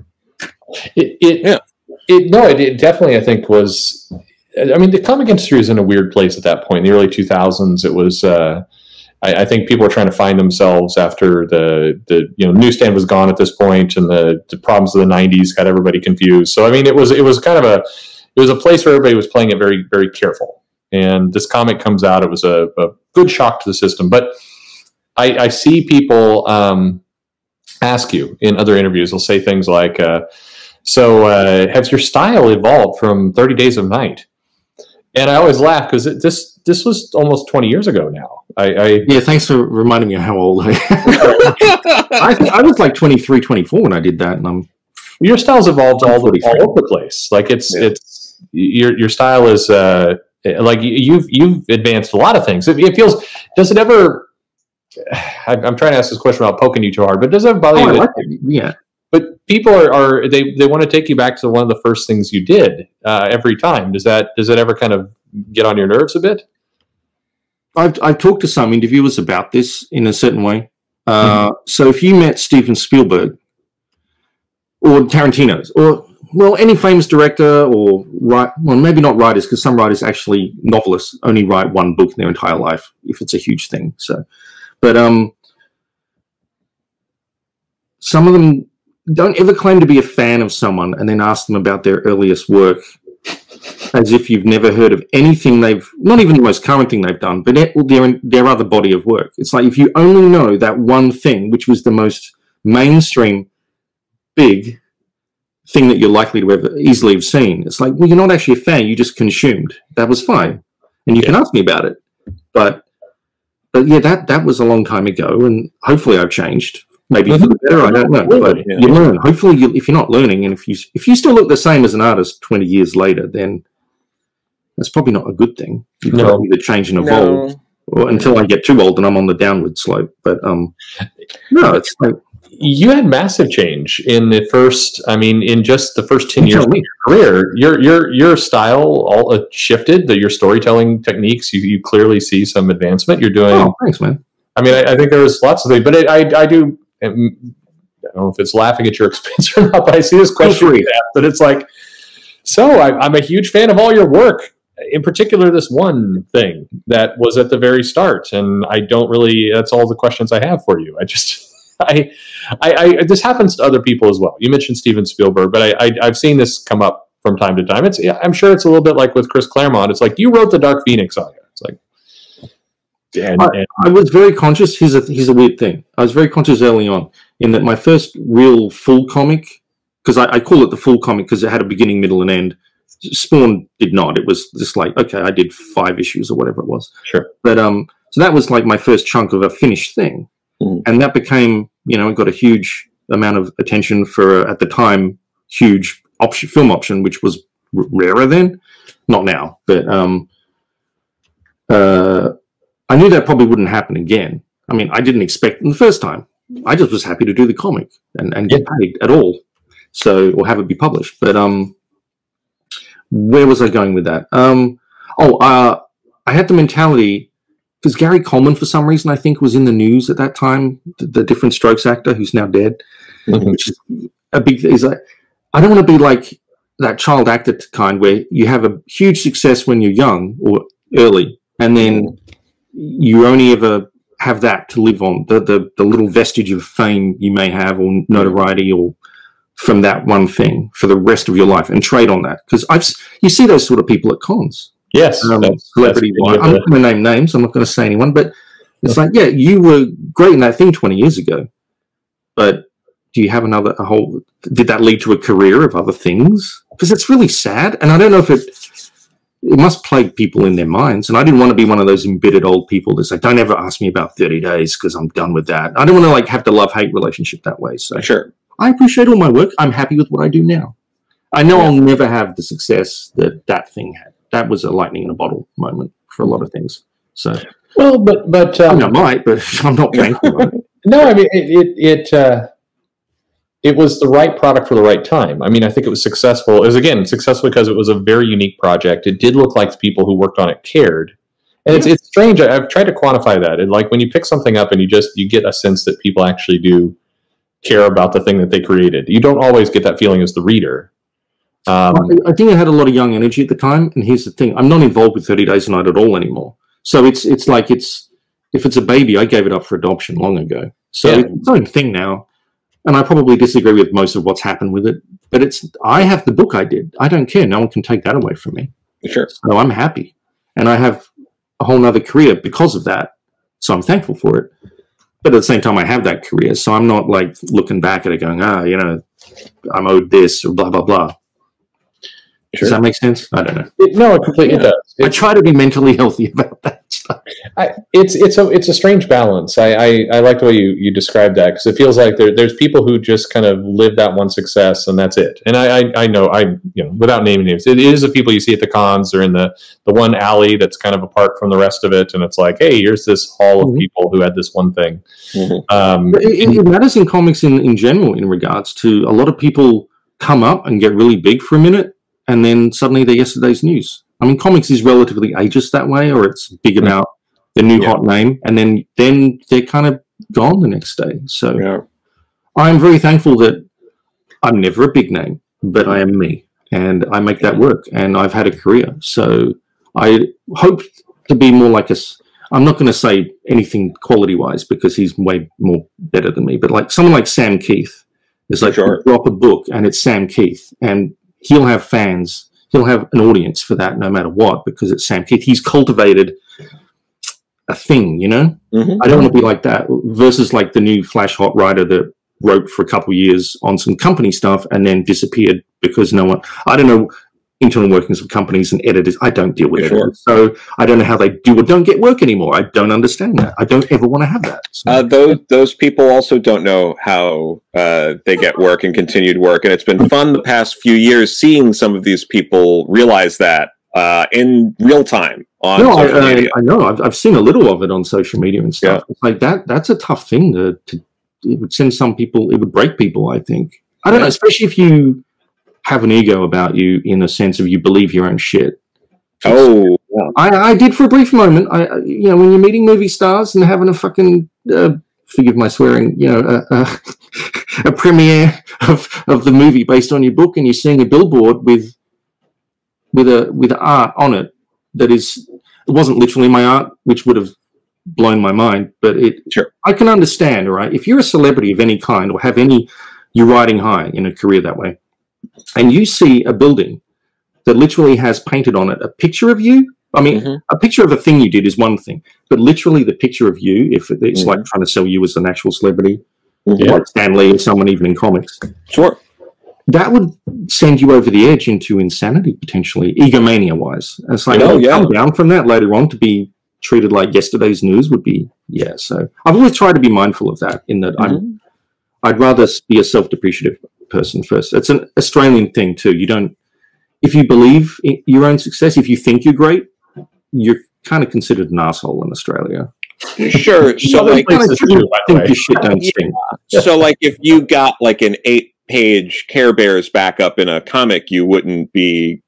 It, it, Yeah. it no, it, it definitely I think was. I mean, the comic industry was in a weird place at that point. In the early 2000s, it was. Uh, I, I think people were trying to find themselves after the the you know newsstand was gone at this point, and the, the problems of the 90s got everybody confused. So I mean, it was it was kind of a it was a place where everybody was playing it very very careful. And this comic comes out, it was a, a good shock to the system. But I, I see people um, ask you in other interviews, they'll say things like. Uh, so, uh, has your style evolved from 30 Days of Night? And I always laugh because this this was almost 20 years ago now. I, I yeah, thanks for reminding me of how old I am. I, I was like 23, 24 when I did that, and I'm your style's evolved all, the, all over the place. Like it's Yeah. it's your your style is uh, like you- you've you've advanced a lot of things. It, it feels. Does it ever? I, I'm trying to ask this question without poking you too hard, but does it ever bother oh, you? like it. Yeah, but people are, are they they want to take you back to one of the first things you did uh, every time. Does that does that ever kind of get on your nerves a bit? I've I've talked to some interviewers about this in a certain way. Uh, So if you met Steven Spielberg or Tarantino's or well any famous director or write well maybe not writers because some writers actually novelists only write one book in their entire life if it's a huge thing. So, but um, some of them don't ever claim to be a fan of someone and then ask them about their earliest work as if you've never heard of anything they've not even the most current thing they've done but it- their their other body of work. It's like if you only know that one thing which was the most mainstream big thing that you're likely to ever easily have seen. It's like well you're not actually a fan you just consumed. That was fine. And you can ask me about it. But but yeah that that was a long time ago and hopefully i've changed maybe for the better i don't know but Yeah. you learn hopefully you, if you're not learning and if you if you still look the same as an artist 20 years later then that's probably not a good thing you've got No. to either change and evolve No. or until i get too old and i'm on the downward slope but um no it's like You had massive change in the first. I mean, in just the first ten years of your career, your your your style all uh, shifted. The, your storytelling techniques, you, you clearly see some advancement. You're doing. oh thanks man I mean, I, I think there was lots of things, but it, I I do. Um, I don't know if it's laughing at your expense or not, but I see this question but it's like, so I, I'm a huge fan of all your work. In particular, this one thing that was at the very start, and I don't really. That's all the questions I have for you. I just, I, I, I this happens to other people as well. You mentioned Steven Spielberg, but I, I I've seen this come up from time to time. it's i'm sure it's a little bit like with Chris Claremont. It's like you wrote the Dark Phoenix saga. It's like, and, and I was very conscious. Here's a here's a weird thing. I was very conscious early on in that my first real full comic, because I, I call it the full comic because it had a beginning, middle, and end. Spawn did not. It was just like okay, I did five issues or whatever it was. Sure. But um, so that was like my first chunk of a finished thing, Mhm. and that became you know it got a huge amount of attention for at the time huge option film option, which was r- rarer then, not now, but um. Uh, I knew that probably wouldn't happen again. I mean, I didn't expect it the first time. I just was happy to do the comic and, and get paid at all. So, or have it be published. But um, where was I going with that? Um, oh, uh, I had the mentality because Gary Coleman, for some reason, I think was in the news at that time. The, the Diff'rent Strokes actor who's now dead, Mhm. which is a big. Is like I don't want to be like that child actor kind where you have a huge success when you're young or early, and then you only ever have that to live on. The, the the little vestige of fame you may have or notoriety or from that one thing for the rest of your life and trade on that. Because I've you see those sort of people at cons. Yes, um, that's- celebrity that's I'm not going to name names I'm not going to say anyone but it's like yeah you were great in that thing 20 years ago but do you have another a whole did that lead to a career of other things? Because it's really sad and I don't know if it it must plague people in their minds. And I didn't want to be one of those embittered old people that say, "Don't ever ask me about thirty days because I'm done with that." I don't want to like have the love hate relationship that way. So Sure. I appreciate all my work. I'm happy with what I do now. I know Yeah. I'll never have the success that that thing had. That was a lightning in a bottle moment for a lot of things. So Well, but but I um, mean, I might, but I'm not banking on it. No, I mean it. It it, uh, it was the right product for the right time. I mean, I think it was successful. It was again successful because it was a very unique project. It did look like the people who worked on it cared, and it's it's strange. I, I've tried to quantify that. And like when you pick something up and you just you get a sense that people actually do care about the thing that they created. You don't always get that feeling as the reader. Um, I I think I had a lot of young energy at the time, and here's the thing: I'm not involved with 30 Days a Night at all anymore. So it's it's like it's if it's a baby, I gave it up for adoption long ago. So Yeah. it's its own thing now, and I probably disagree with most of what's happened with it. But it's I have the book I did. I don't care. No one can take that away from me. Sure. So I'm happy, and I have a whole nother career because of that. So I'm thankful for it. But at the same time, I have that career, so I'm not like looking back at it going, ah, you know, I'm owed this or blah blah blah. Sure. Does that make sense? I don't know. it, no, it completely Yeah. does. I try to be mentally healthy about that stuff. I, it's it's a it's a strange balance. I I, I like the way you, you described that because it feels like there, there's people who just kind of live that one success and that's it. And I, I I know I you know without naming names, it is the people you see at the cons or in the the one alley that's kind of apart from the rest of it, and it's like, hey, here's this hall of Mhm. people who had this one thing. Mhm. Um, It, it matters in comics in, in general in regards to a lot of people come up and get really big for a minute and then suddenly they're yesterday's news. I mean, comics is relatively ageist that way, or it's big about the new Yeah. hot name, and then then they're kind of gone the next day. So Yeah. I'm very thankful that I'm never a big name, but I am me, and I make that work, and I've had a career. So I hope to be more like us. I'm not going to say anything quality wise because he's way more better than me, but like someone like Sam Kieth is like Sure. drop a book and it's Sam Kieth, and he'll have fans. He'll have an audience for that no matter what because it's Sam Kieth. He's cultivated a thing, you know. Mhm. I don't want to be like that. Versus like the new flash hot writer that wrote for a couple of years on some company stuff and then disappeared because no one. I don't know internal workings of companies and editors. I don't deal with Sure. editors, so I don't know how they do or don't get work anymore. I don't understand that. I don't ever want to have that. So- Uh, those those people also don't know how uh, they get work and continued work, and it's been fun the past few years seeing some of these people realize that uh, in real time on no, I, social I, media. I know. I've, I've seen a little of it on social media and stuff. It's like that. That's a tough thing to, to. It would send some people. It would break people. I think. I don't know. Especially if you have an ego about you, in the sense of you believe your own shit. oh, yeah. I, I did for a brief moment. I, you know, when you're meeting movie stars and having a fucking, uh, forgive my swearing, you know, a, a, a premiere of, of the movie based on your book, and you're seeing a billboard with with a with art on it that is it wasn't literally my art, which would have blown my mind, but it. Sure. I can understand, all right. If you're a celebrity of any kind or have any, you're riding high in a career that way, and you see a building that literally has painted on it a picture of you. I mean, Mhm. a picture of a thing you did is one thing, but literally the picture of you, if it's Mhm. like trying to sell you as an actual celebrity, Mhm. like Stan Lee or someone even in comics, sure. that would send you over the edge into insanity potentially, egomania wise. It's like, Oh, oh, yeah. come down from that later on to be treated like yesterday's news would be, yeah. So I've always tried to be mindful of that in that I'm, Mhm. I'd rather be a self depreciative person first. It's an Australian thing too. You don't, if you believe in your own success, if you think you're great, you're kind of considered an asshole in Australia. Sure. So like, Think your shit don't Yeah. stink. so like, if you got like an eight-page Care Bears backup in a comic, you wouldn't be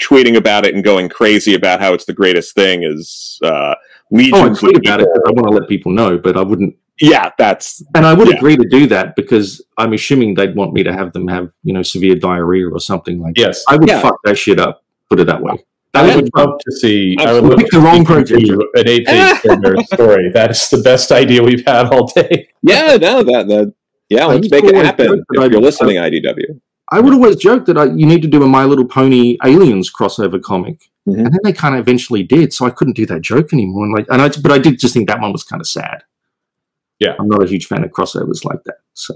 tweeting about it and going crazy about how it's the greatest thing. Is uh, legions Oh, I tweet about it because I want to let people know, but I wouldn't Yeah, that's And I would Yeah. agree to do that because I'm assuming they'd want me to have them have, you know, severe diarrhea or something like that. yes, I would Yeah. fuck that shit up, put it that way. I That would would love to see. I would Absolutely. love Pick the wrong see project. an eight-page story. That is the best idea we've had all day. yeah, no, that that yeah, I let's make it happen. joke that If you're I- listening, IDW. I would always joke that I, you need to do a My Little Pony Aliens crossover comic. Mhm. And then they kind of eventually did, so I couldn't do that joke anymore. And like, and I, but I did just think that one was kind of sad. Yeah. I'm not a huge fan of crossovers like that. So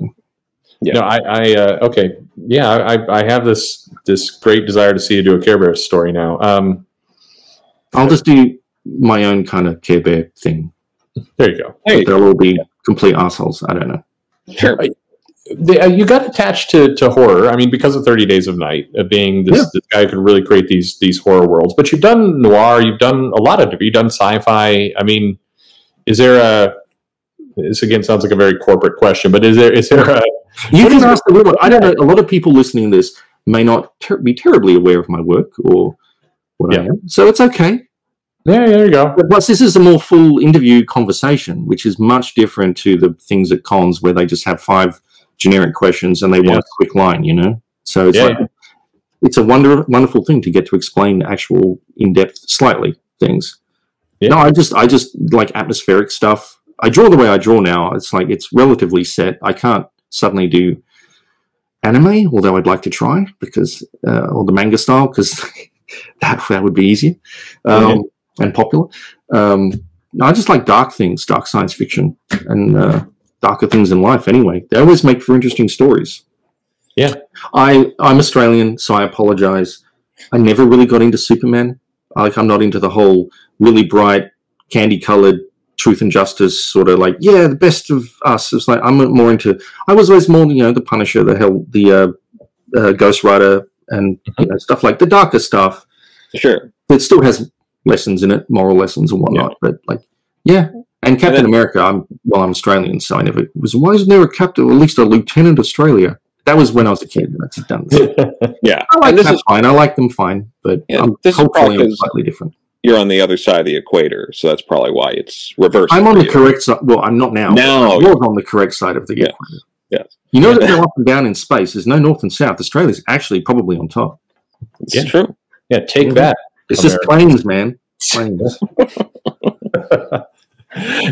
Yeah. No, I, I uh, okay, yeah, I, I have this this great desire to see you do a Care Bears story now. Um, I'll just do my own kind of Care Bear thing. There you go. Hey, They'll all be complete assholes. I don't know. sure. the, uh, you got attached to, to horror. I mean, because of Thirty Days of Night, uh, being this, Yeah. this guy who could really create these these horror worlds. But you've done noir. You've done a lot of. You've done sci-fi. I mean, is there a? This again sounds like a very corporate question, but is there is there a? You can ask a little. I don't know. A lot of people listening to this may not ter- be terribly aware of my work or what I Yeah. am, so it's okay. Yeah, there you go. But Plus, this is a more full interview conversation, which is much different to the things at cons where they just have five generic questions and they want a quick line. You know, so it's Yeah, like it's a wonder wonderful thing to get to explain actual in depth, slightly things. Yeah. No, I just I just like atmospheric stuff. I draw the way I draw now. It's like it's relatively set. I can't suddenly do anime, although I'd like to try because uh, or the manga style because that that would be easier um, and popular. Um, I just like dark things, dark science fiction, and uh, darker things in life. Anyway, they always make for interesting stories. Yeah. I I'm Australian, so I apologize. I never really got into Superman. Like I'm not into the whole really bright, candy colored truth and justice sort of like yeah the best of us. It's like I'm more into. I was always more you know the Punisher, the hell the uh, uh, Ghost Rider, and you know stuff like the darker stuff Sure. it still has lessons in it, moral lessons and whatnot. But like, yeah. And Captain then- America, I'm well, I'm Australian, so I never was. Why isn't there a captain, or at least a lieutenant Australia? That was when I was a kid. That's done. Yeah. I like And this is fine. I like them fine, but Yeah, I'm this is culturally 'cause- slightly different. You're on the other side of the equator, so that's probably why it's reversed. I'm on the you. correct side. Well, I'm not now. Now I was on the correct side of the Yeah. equator. Yes. You know that they're up and down in space. There's no north and south. Australia's actually probably on top. It's Yeah. true. yeah, take Mhm. that. It's just America. planes, man. Planes.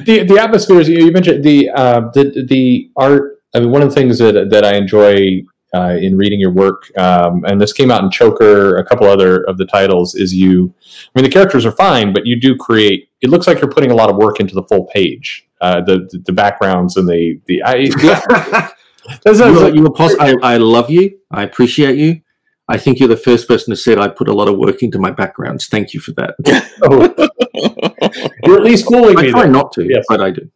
the the atmospheres you you mentioned the uh, the the art. I mean, one of the things that that I enjoy uh, in reading your work, um, and this came out in Choker, a couple other of the titles, is you. I mean, the characters are fine, but you do create. It looks like you're putting a lot of work into the full page. Uh, the, the the backgrounds and the the. I, the that's- that's you, like- you were pos- I, I love you. I appreciate you. I think you're the first person who said I put a lot of work into my backgrounds. Thank you for that. oh, you're at least fooling I me. try there. not to, Yes. but I do.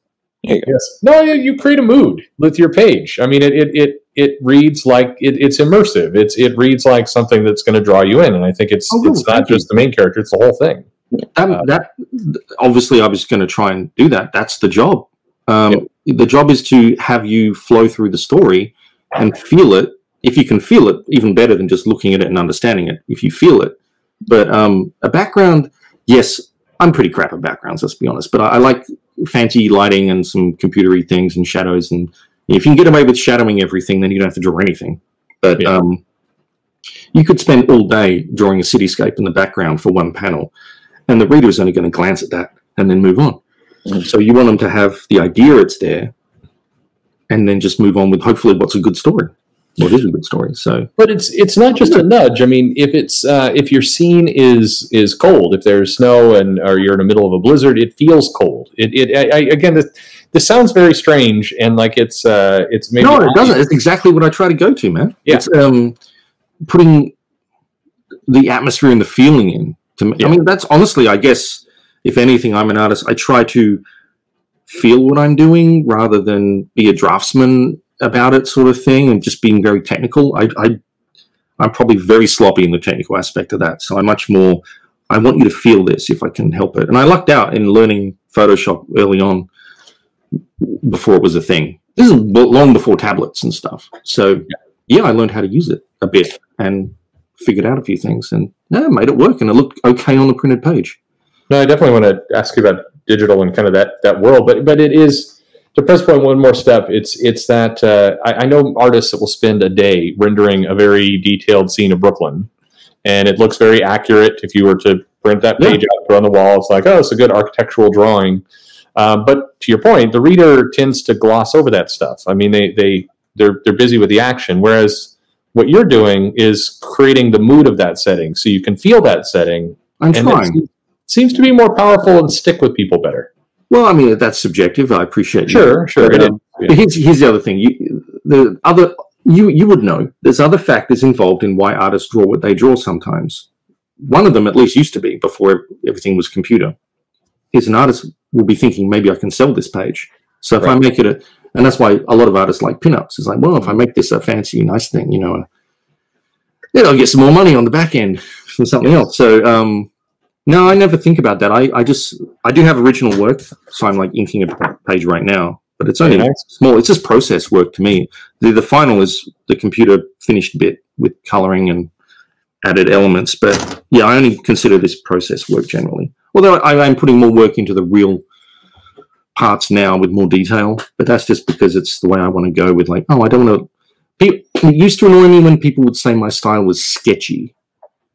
Yes. No, you, you create a mood with your page. I mean, it it it, it reads like it, it's immersive. It's it reads like something that's going to draw you in. And I think it's Oh, it's not Thank you. just the main character; it's the whole thing. That, Uh, that obviously, I was going to try and do that. That's the job. Um, The job is to have you flow through the story and feel it. If you can feel it, even better than just looking at it and understanding it. If you feel it, but um, a background, yes, I'm pretty crap at backgrounds. Let's be honest. But I, I like fancy lighting and some computery things and shadows. And if you can get away with shadowing everything, then you don't have to draw anything. But Yeah. um, you could spend all day drawing a cityscape in the background for one panel, and the reader is only going to glance at that and then move on. Mm. So you want them to have the idea it's there, and then just move on with hopefully what's a good story. What is a good story? So But it's it's not just a nudge. I mean, if it's uh, if your scene is is cold, if there's snow and or you're in the middle of a blizzard, it feels cold. It it I, I, again this, this sounds very strange and like it's uh it's maybe no, it doesn't. It's exactly what I try to go to, man. Yeah. It's um, putting the atmosphere and the feeling in. To me. Yeah. I mean, that's honestly, I guess, if anything, I'm an artist. I try to feel what I'm doing rather than be a draftsman about it, sort of thing, and just being very technical. I, I I'm probably very sloppy in the technical aspect of that. So I'm much more. I want you to feel this if I can help it. And I lucked out in learning Photoshop early on before it was a thing. This is long before tablets and stuff. So yeah, I learned how to use it a bit and figured out a few things and yeah, made it work and it looked okay on the printed page. No, I definitely want to ask you about digital and kind of that that world, but but it is to press point one more step. It's it's that uh, I, I know artists that will spend a day rendering a very detailed scene of Brooklyn, and it looks very accurate. If you were to print that Yeah. page out put on the wall, it's like oh, it's a good architectural drawing. Um, but to your point, the reader tends to gloss over that stuff. I mean, they they they're they're busy with the action, whereas what you're doing is creating the mood of that setting, so you can feel that setting I'm and trying. seems, to be more powerful and stick with people better. Well, I mean that's subjective. I appreciate you. Sure, sure. But, um. Yeah. Here's, here's the other thing. You, the other you you would know. There's other factors involved in why artists draw what they draw sometimes. one of them at least used to be before everything was computer. Is an artist will be thinking maybe I can sell this page. So if right. I make it a, and that's why a lot of artists like pinups. It's like, well, if I make this a fancy, nice thing, you know, then I'll get some more money on the back end from something else. So um, no, I never think about that. I, I just I do have original work, so I'm like inking a page right now, but it's only small. It's just process work to me. The the final is the computer finished bit with coloring and added elements. But yeah, I only consider this process work generally. Although I, am putting more work into the real parts now with more detail, but that's just because it's the way I want to go with like, oh, I don't want to. It used to annoy me when people would say my style was sketchy.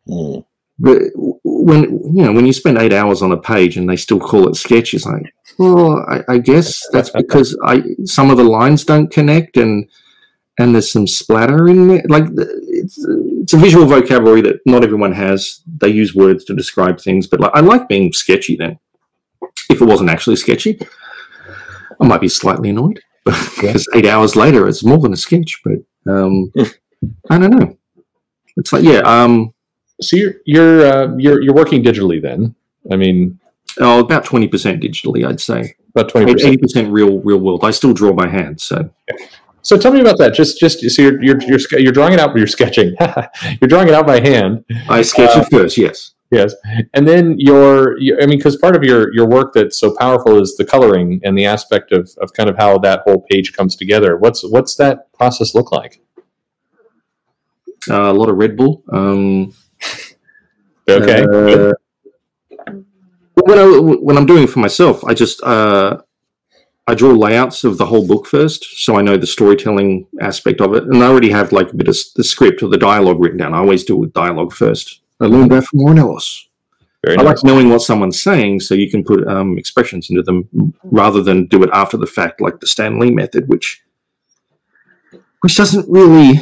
Mm. But when you know when you spend eight hours on a page and they still call it sketch, it's like, well, I, I guess that's because I some of the lines don't connect and and there's some splatter in there. Like it's, it's a visual vocabulary that not everyone has. They use words to describe things, but like, I like being sketchy. Then, if it wasn't actually sketchy, I might be slightly annoyed because yeah. eight hours later it's more than a sketch. But um, I don't know. It's like yeah. Um, so you're you're uh, you're you're working digitally then. I mean, oh, about twenty percent digitally, I'd say. About twenty percent. Eighty percent real real world. I still draw by hand, so. Yeah. So tell me about that. Just, just so you're you're you're, you're drawing it out, but you're sketching. you're drawing it out by hand. I sketch uh, it first, yes. Yes, and then your, I mean, because part of your your work that's so powerful is the coloring and the aspect of of kind of how that whole page comes together. What's what's that process look like? Uh, a lot of Red Bull. Um, okay. Uh, when I when I'm doing it for myself, I just uh, I draw layouts of the whole book first, so I know the storytelling aspect of it, and I already have like a bit of the script or the dialogue written down. I always do it with dialogue first. I learned that from Warren Ellis. Very I nice. like knowing what someone's saying, so you can put um, expressions into them rather than do it after the fact, like the Stan Lee method, which which doesn't really.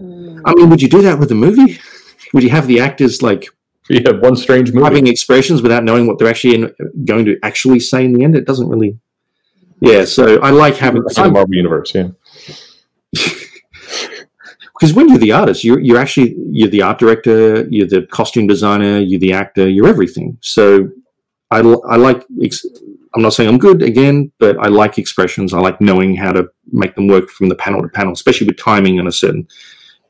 I mean, would you do that with a movie? Would you have the actors like yeah, one strange movie having expressions without knowing what they're actually in, going to actually say in the end? It doesn't really yeah, so I like having the Marvel universe. Yeah, because when you're the artist, you're you're actually you're the art director, you're the costume designer, you're the actor, you're everything. So I I like. I'm not saying I'm good again, but I like expressions. I like knowing how to make them work from the panel to panel, especially with timing and a certain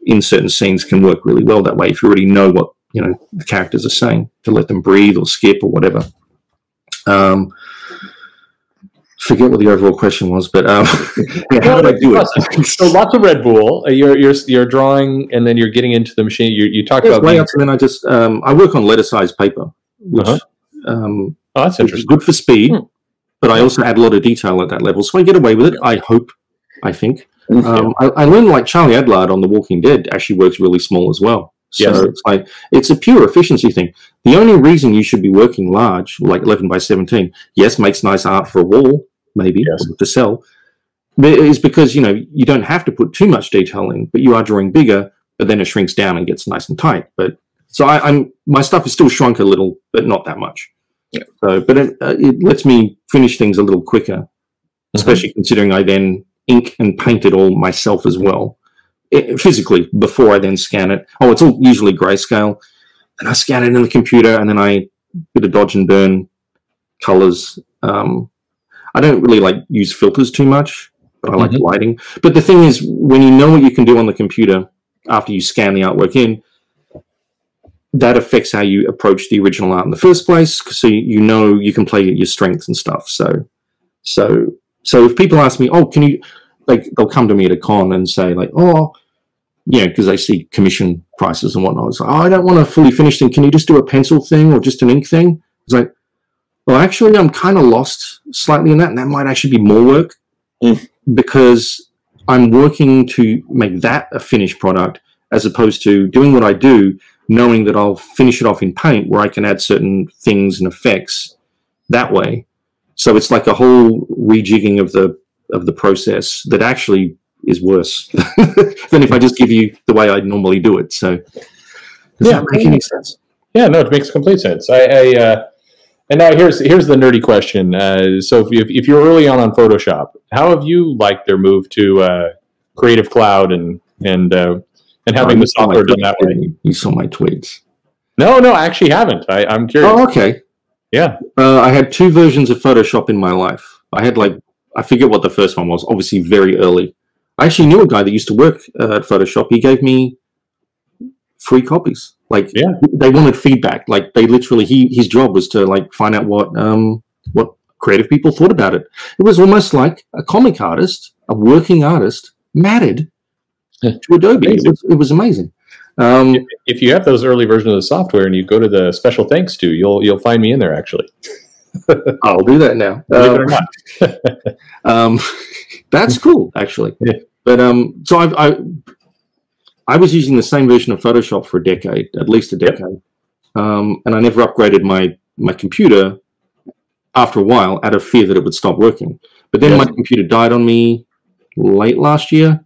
in certain scenes can work really well that way. If you already know what you know the characters are saying, to let them breathe or skip or whatever. Um, forget what the overall question was, but um, yeah, how did I do it? so lots of Red Bull. Uh, you're you're you're drawing, and then you're getting into the machine. You you talk about layouts, and then I just um, I work on letter size paper, which uh-huh. um, oh, that's interesting. good for speed, hmm. but I also add a lot of detail at that level, so I get away with it. I hope. I think. Um, I, I, learned like Charlie Adlard on The Walking Dead actually works really small as well. So yes. it's like it's a pure efficiency thing. The only reason you should be working large, like 11 by 17, yes, makes nice art for a wall, maybe yes. to sell, is because you know you don't have to put too much detail in, but you are drawing bigger, but then it shrinks down and gets nice and tight. But so I, am my stuff is still shrunk a little, but not that much. Yeah. So, but it, uh, it lets me finish things a little quicker, mm-hmm. especially considering I then ink and paint it all myself as well, it, physically before I then scan it. Oh, it's all usually grayscale, and I scan it in the computer, and then I bit of dodge and burn colors. Um, I don't really like use filters too much, but I like mm-hmm. lighting. But the thing is, when you know what you can do on the computer after you scan the artwork in, that affects how you approach the original art in the first place. So you know you can play your strengths and stuff. So, so, so if people ask me, oh, can you, like, they'll come to me at a con and say, like, oh, yeah, because they see commission prices and whatnot. It's like, oh, I don't want a fully finished thing. Can you just do a pencil thing or just an ink thing? It's like, well, actually, I'm kind of lost slightly in that, and that might actually be more work mm. because I'm working to make that a finished product as opposed to doing what I do, knowing that I'll finish it off in paint where I can add certain things and effects that way. So it's like a whole rejigging of the of the process that actually is worse than if I just give you the way I normally do it. So does yeah, that make any sense? Yeah, no, it makes complete sense. I, I uh, and now here's here's the nerdy question. Uh, so if, if you're early on on Photoshop, how have you liked their move to uh, Creative Cloud and and uh, and having oh, the software done that way? You saw my tweets. No, no, I actually haven't. I, I'm curious. Oh, okay. Yeah. Uh, I had two versions of Photoshop in my life. I had like I forget what the first one was. Obviously, very early. I actually knew a guy that used to work uh, at Photoshop. He gave me free copies. Like Yeah. they wanted feedback. Like they literally he his job was to like find out what um what creative people thought about it. It was almost like a comic artist, a working artist, matted Yeah. to Adobe. It was, it was amazing. Um, If you have those early versions of the software and you go to the special thanks to, you'll you'll find me in there actually. I'll do that now. Believe it or not. Um, that's cool, actually. Yeah. But um, so I, I, I was using the same version of Photoshop for a decade, at least a Yep. decade, um, and I never upgraded my my computer. After a while, out of fear that it would stop working. But then Yes. my computer died on me late last year,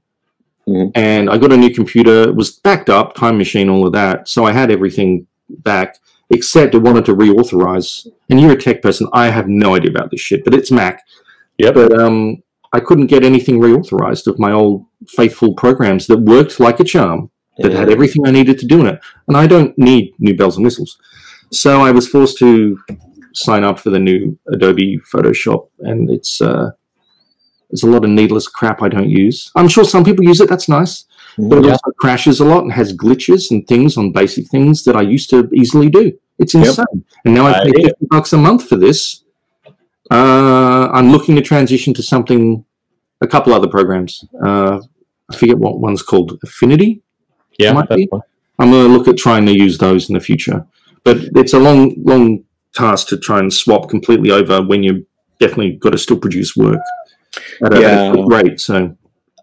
Mhm. and I got a new computer. It was backed up, time machine, all of that. So I had everything back, except it wanted to reauthorize. And you're a tech person. I have no idea about this shit, but it's Mac Yep. but um, I couldn't get anything reauthorized of my old faithful programs that worked like a charm, that had everything I needed to do in it. And I don't need new bells and whistles. So I was forced to sign up for the new Adobe Photoshop, and it's uh, there's a lot of needless crap I don't use. I'm sure some people use it. That's nice, but it also crashes a lot and has glitches and things on basic things that I used to easily do. It's Yep. insane. And now I I pay fifty bucks a month for this. Uh, I'm looking to transition to something, a couple other programs. Uh, I forget what one's called. Affinity. yeah, might that's be. fine. I'm going to look at trying to use those in the future. But it's a long, long task to try and swap completely over when you definitely got to still produce work at a, at a Yeah. rate. So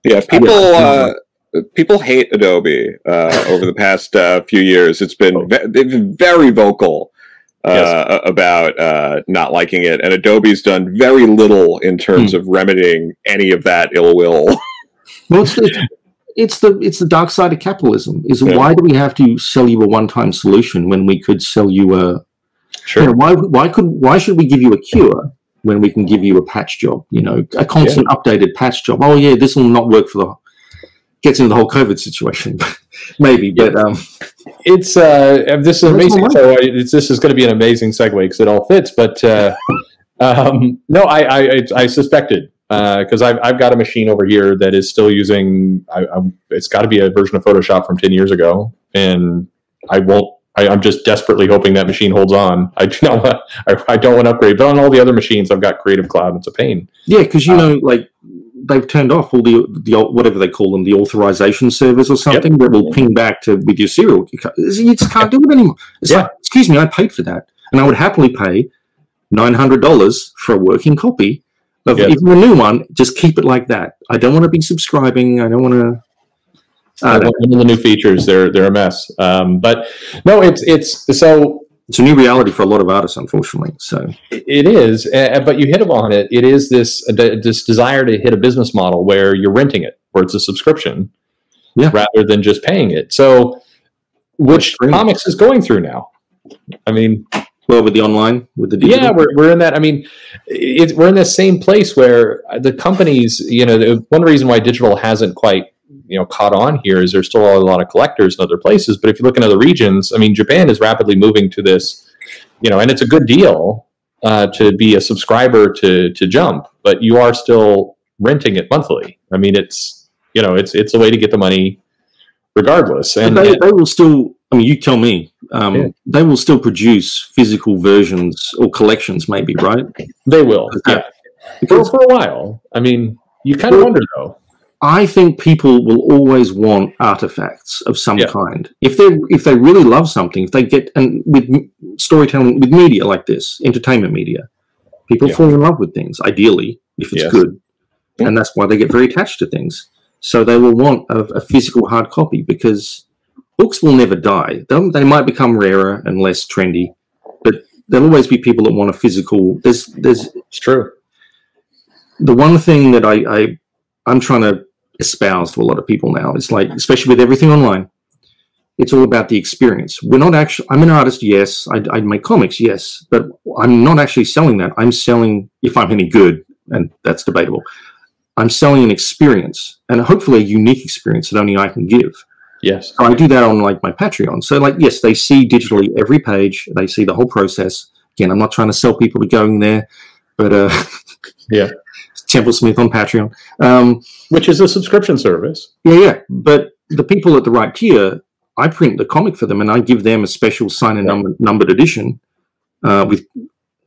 Yeah, people Yeah. uh, people hate Adobe uh, over the past uh, few years. It's been ve- they've been very vocal uh, about uh, not liking it, and Adobe's done very little in terms of remedying any of that ill will. Well, it's the, it's the it's the dark side of capitalism. Is Yeah. why do we have to sell you a one time solution when we could sell you a Sure. you know, why why could why should we give you a cure when we can give you a patch job? You know, a constant updated patch job. Oh yeah, this will not work for the gets into the whole COVID situation, maybe. But um, It's uh, this is amazing. So I, it's, this is going to be an amazing segue because it all fits. But uh, um, no, I I, I- I suspected because I've I've got a machine over here that is still using. I, I'm, it's got to be a version of Photoshop from ten years ago, and I won't. I, I'm just desperately hoping that machine holds on. I do not want. I, I don't want to upgrade, but on all the other machines, I've got Creative Cloud. It's a pain. yeah, because you Um, know, like they've turned off all the the whatever they call them, the authorization servers or something that will ping back to with your serial. You just can't do it anymore. It's Yeah. like, excuse me, I paid for that, and I would happily pay nine hundred dollars for a working copy of Yeah. even a new one. Just keep it like that. I don't want to be subscribing. I don't want to. Uh, one of the new features, they're they're a mess. Um, but no, it's it's so it's a new reality for a lot of artists, unfortunately. So It is, uh, but you hit upon it. It is this uh, this desire to hit a business model where you're renting it, where it's a subscription, Yeah. rather than just paying it. So, which comics is going through now? I mean, well, with the online, with the digital, yeah, we're, we're in that. I mean, it, we're in the same place where the companies, you know, the, one reason why digital hasn't quite, you know, caught on here is there's still a lot of collectors in other places. But if you look in other regions, I mean, Japan is rapidly moving to this, you know, and it's a good deal uh, to be a subscriber to to Jump, but you are still renting it monthly. I mean, it's you know, it's it's a way to get the money regardless. And, they, they will still. I mean, you tell me. Um, Yeah. They will still produce physical versions or collections, maybe, right? they will, Yeah. yeah, for, Because for a while. I mean, you kind of wonder though. I think people will always want artifacts of some Yeah. kind. If they if they really love something, if they get and with storytelling with media like this, entertainment media, people Yeah. fall in love with things. Ideally, if it's Yes. good, and that's why they get very attached to things. So they will want a, a physical hard copy because books will never die. They'll, they might become rarer and less trendy, but there'll always be people that want a physical. There's there's It's true. the one thing that I, I I'm trying to espouse to a lot of people now It's like, especially with everything online, it's all about the experience. We're not actually. I'm an artist, yes. I, I make comics, yes, but I'm not actually selling that. I'm selling, if I'm any good, and that's debatable. I'm selling an experience, and hopefully a unique experience that only I can give. Yes. So I do that on like my Patreon. So like, yes, they see digitally every page. They see the whole process. Again, I'm not trying to sell people to going there, but uh, Yeah. Templesmith on Patreon. Um, Which is a subscription service. yeah, yeah. But the people at the right tier, I print the comic for them and I give them a special sign and number, numbered edition. Uh, with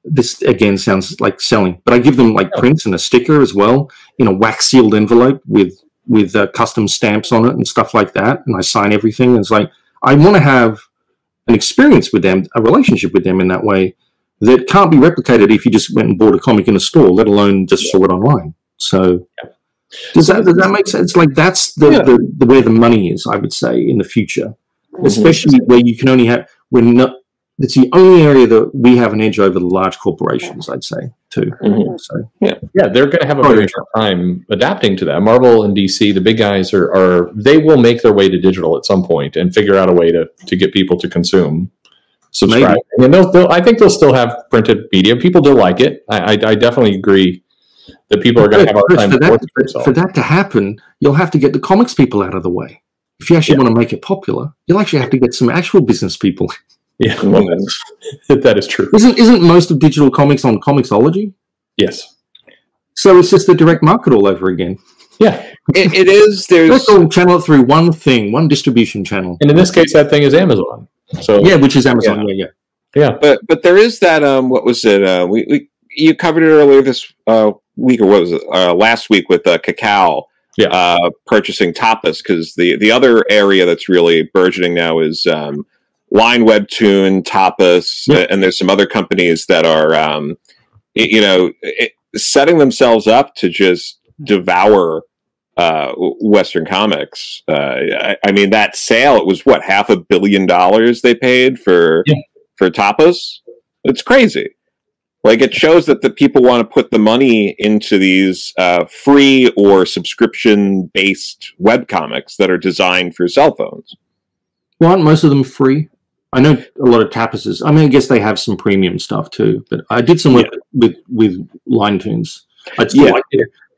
this again sounds like selling, but I give them like prints and a sticker as well in a wax sealed envelope with with uh, custom stamps on it and stuff like that. And I sign everything. And it's like I want to have an experience with them, a relationship with them in that way that can't be replicated if you just went and bought a comic in a store, let alone just saw it online. So does that does that make sense? Like that's the, Yeah. the, the where the money is, I would say, in the future. Mm-hmm. Especially where you can only have we're not it's the only area that we have an edge over the large corporations, I'd say, too. Mhm. So Yeah, they're going to have a Oh, very yeah. hard time adapting to that. Marvel and DC, the big guys are, are they will make their way to digital at some point and figure out a way to to get people to consume, subscribe. And they'll, they'll, I think they'll still have printed media. People do like it. I, I, I definitely agree that people are going to have a hard time for, that, for that to happen, you'll have to get the comics people out of the way. If you actually Yeah. want to make it popular, you'll actually have to get some actual business people. Yeah, well, that's, that is true. Isn't isn't most of digital comics on Comixology? Yes. So it's just the direct market all over again. Yeah. It, it is. There's Let's all channel it through one thing, one distribution channel. And in this case, that thing is Amazon. So Yeah, which is Amazon. Yeah, yeah. yeah. but but there is that um what was it uh we, we you covered it earlier this uh week or what was it uh, last week with uh, Kakao Yeah. uh purchasing tapas because the the other area that's really burgeoning now is um line webtoon tapas Yeah. and there's some other companies that are um y- you know it, setting themselves up to just devour uh western comics uh I, I mean that sale it was what half a billion dollars they paid for Yeah. for tapas it's crazy like it shows that the people want to put the money into these uh, free or subscription based web comics that are designed for cell phones Well, aren't most of them free? I know a lot of tapases. I mean, I guess they have some premium stuff too. But I did some work with with Line Tunes. I still Yeah. like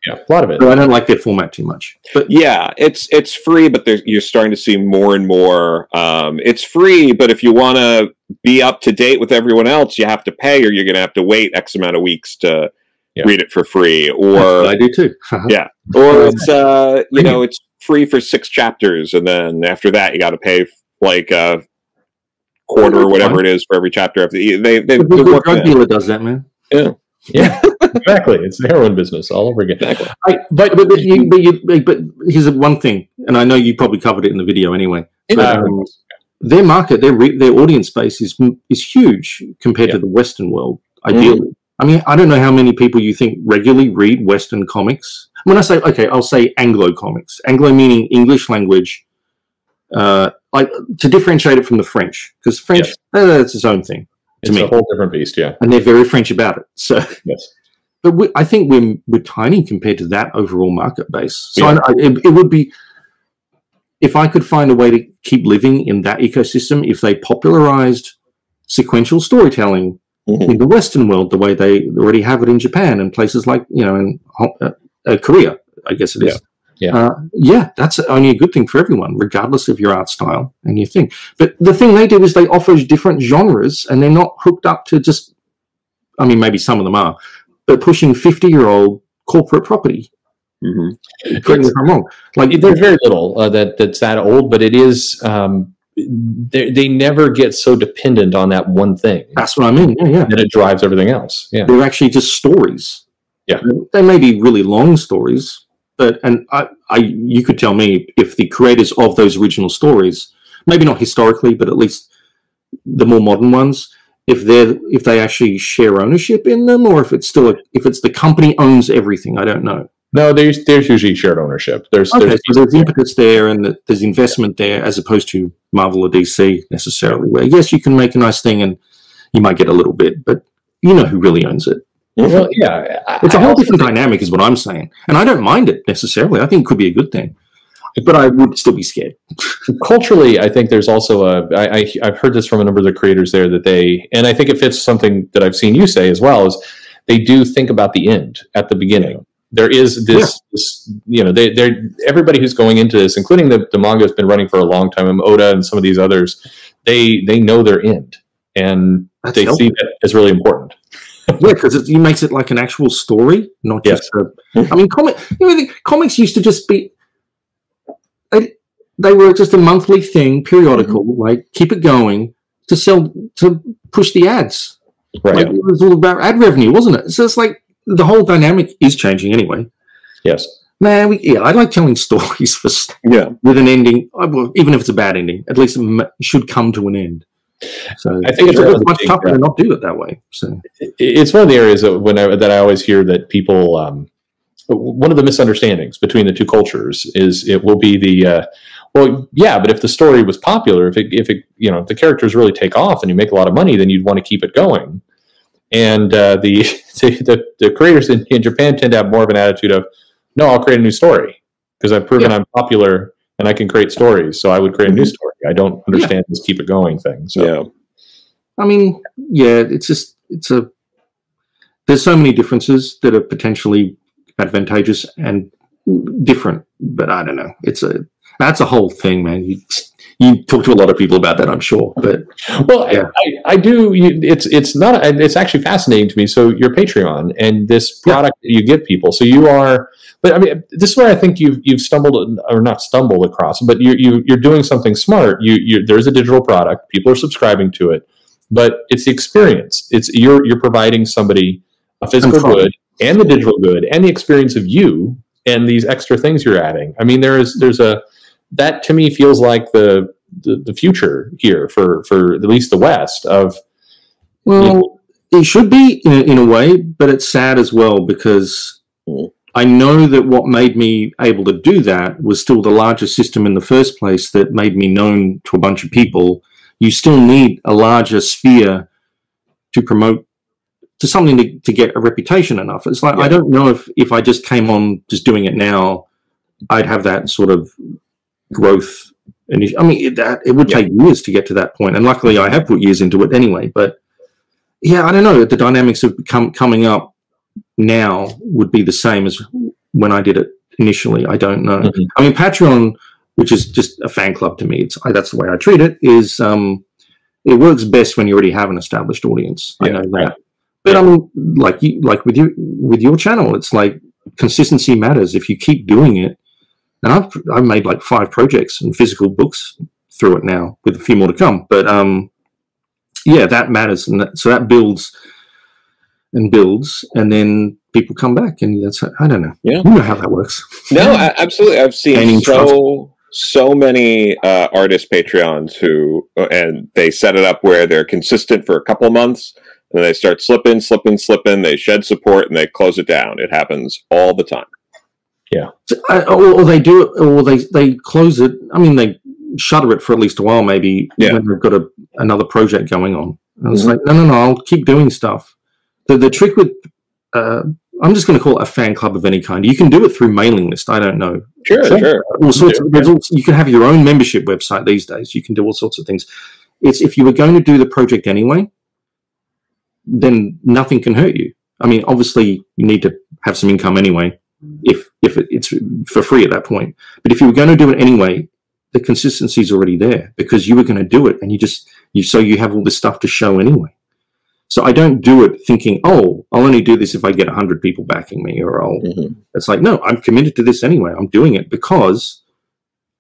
Yeah. A lot of it. but I don't like their format too much. But yeah it's it's free but there's, you're starting to see more and more um, it's free but if you want to be up to date with everyone else you have to pay or you're going to have to wait x amount of weeks to Yeah. read it for free or I do too. Yeah. or it's uh you know it's free for six chapters and then after that you got to pay like a quarter or whatever it is for every chapter after they they, they, The they drug dealer does that, man. Yeah. Yeah. Exactly. It's the heroin business all over again. Exactly. I, but but but, you, but, you, but here's one thing, and I know you probably covered it in the video anyway. But, um, their market, their re- their audience base is is huge compared to the Western world. Ideally, I mean, I don't know how many people you think regularly read Western comics. When I say okay, I'll say Anglo comics. Anglo meaning English language, uh, like to differentiate it from the French, because French Yes. uh, that's its own thing, to It's me. a whole different beast. Yeah. and they're very French about it. So, Yes. But we, I think we're we're tiny compared to that overall market base. So Yeah. I, it, it would be if I could find a way to keep living in that ecosystem. If they popularized sequential storytelling Mhm. in the Western world, the way they already have it in Japan and places like you know in uh, uh, Korea, I guess it is. Yeah. Uh, yeah, that's only a good thing for everyone, regardless of your art style and your thing. But the thing they do is they offer different genres, and they're not hooked up to just. I mean, maybe some of them are, but pushing fifty-year-old corporate property. Mhm. Correct me if I'm wrong. Like There's very little uh, that that's that old, but it is. Um, they they never get so dependent on that one thing that's what I mean. Yeah, yeah. that it drives everything else. Yeah. They're actually just stories. Yeah. They may be really long stories, but and I, I you could tell me if the creators of those original stories, maybe not historically, but at least the more modern ones, if they're if they actually share ownership in them, or if it's still a, if it's the company owns everything. I don't know. No, there's there's usually shared ownership. There's Okay, there's, so there's impetus there, and the, there's investment there, as opposed to Marvel or DC necessarily. Where yes, you can make a nice thing, and you might get a little bit, but you know who really owns it. well, yeah. I- It's a whole different dynamic, is what I'm saying, and I don't mind it necessarily. I think it could be a good thing, but I would still be scared. culturally, I think there's also a. I, I I've heard this from a number of the creators there that they, and I think it fits something that I've seen you say as well. Is they do think about the end at the beginning. There is this, yeah. this you know, they, they're everybody who's going into this, including the, the manga has been running for a long time, and Oda and some of these others, they they know their end, and That's they helpful. see that as really important. yeah, because it, makes it like an actual story, not just. Yes. A, I mean, comic. You know, comics used to just be. They, were just a monthly thing, periodical. Mm-hmm. Like keep it going to sell to push the ads. Right. Like, it was all about ad revenue, wasn't it? So it's like the whole dynamic is changing anyway. Yes. Man, we, yeah, I like telling stories for yeah with an ending. Even if it's a bad ending, at least it should come to an end. So I think it's, it's much tougher to not do it that way. So it's one of the areas that when I, that I always hear that people. Um, one of the misunderstandings between the two cultures is it will be the uh, well, yeah, but if the story was popular, if it, if it, you know, if the characters really take off and you make a lot of money, then you'd want to keep it going. And uh, the, the, the creators in, in Japan tend to have more of an attitude of, no, I'll create a new story because I've proven yeah. I'm popular and I can create stories. So I would create a new mm-hmm. story. I don't understand yeah. this keep it going thing. So, yeah. I mean, yeah, it's just it's a. There's so many differences that are potentially advantageous and different, but I don't know. It's a that's a whole thing, man. You, you talk to a lot of people about that, I'm sure. But well, yeah. I, I do. It's it's not. It's actually fascinating to me. So your Patreon and this product yeah. that you give people. So you are. But I mean, this is where I think you've you've stumbled or not stumbled across, but you you you're doing something smart. You you there's a digital product. People are subscribing to it, but it's the experience. It's you're you're providing somebody a physical good and the digital good and the experience of you and these extra things you're adding. I mean, there is there's a that to me feels like the the, the future here for for at least the West of. Well, you know, it should be in a, in a way, but it's sad as well because. I know that what made me able to do that was still the larger system in the first place that made me known to a bunch of people. You still need a larger sphere to promote to something to, to get a reputation enough. It's like yeah. I don't know if if I just came on just doing it now, I'd have that sort of growth. And I mean, that it would take years to get to that. And luckily, I have put years into it anyway. But yeah, I don't know. The dynamics of come, coming up now would be the same as when I did it initially. I don't know. Mm-hmm. I mean, Patreon, which is just a fan club to me, it's I, that's the way I treat it. Is um, it works best when you already have an established audience. Yeah, I know that. Right. But yeah. I mean, like you, like with you, with your channel, it's like consistency matters. If you keep doing it, and I've I've made like five projects and physical books through it now, with a few more to come. But um, yeah, that matters, and that, so that builds and builds, and then people come back, and that's I don't know. Yeah, you know how that works. No, absolutely. I've seen Gaining so trust. so many uh, artist Patreons who, uh, and they set it up where they're consistent for a couple months. And then they start slipping, slipping, slipping. They shed support and they close it down. It happens all the time. Yeah. Uh, or, they do it, or they they close it. I mean, they shutter it for at least a while, maybe yeah. when they've got a, another project going on. And it's mm-hmm. like, no, no, no, I'll keep doing stuff. The the trick with uh, I'm just going to call it a fan club of any kind. You can do it through mailing list. I don't know. Sure, so, sure. All sorts. Of, all, you can have your own membership website these days. You can do all sorts of things. It's if you were going to do the project anyway, then nothing can hurt you. I mean, obviously, you need to have some income anyway if if it's for free at that point. But if you were going to do it anyway, the consistency is already there because you were going to do it, and you just you so you have all this stuff to show anyway. So I don't do it thinking, oh, I'll only do this if I get hundred people backing me, or I'll. Mm-hmm. It's like no, I'm committed to this anyway. I'm doing it because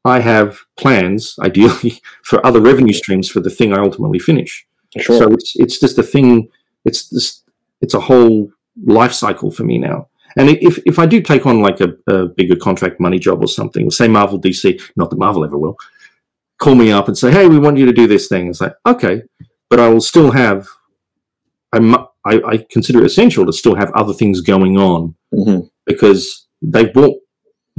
I have plans, ideally, for other revenue streams for the thing I ultimately finish. Sure. So it's it's just a thing. It's this. It's a whole life cycle for me now. And if, if I do take on like a, a bigger contract money job or something, say Marvel DC, not that Marvel ever will, call me up and say, hey, we want you to do this thing. It's like, okay, but I will still have, I, I consider it essential to still have other things going on mm-hmm. because they've bought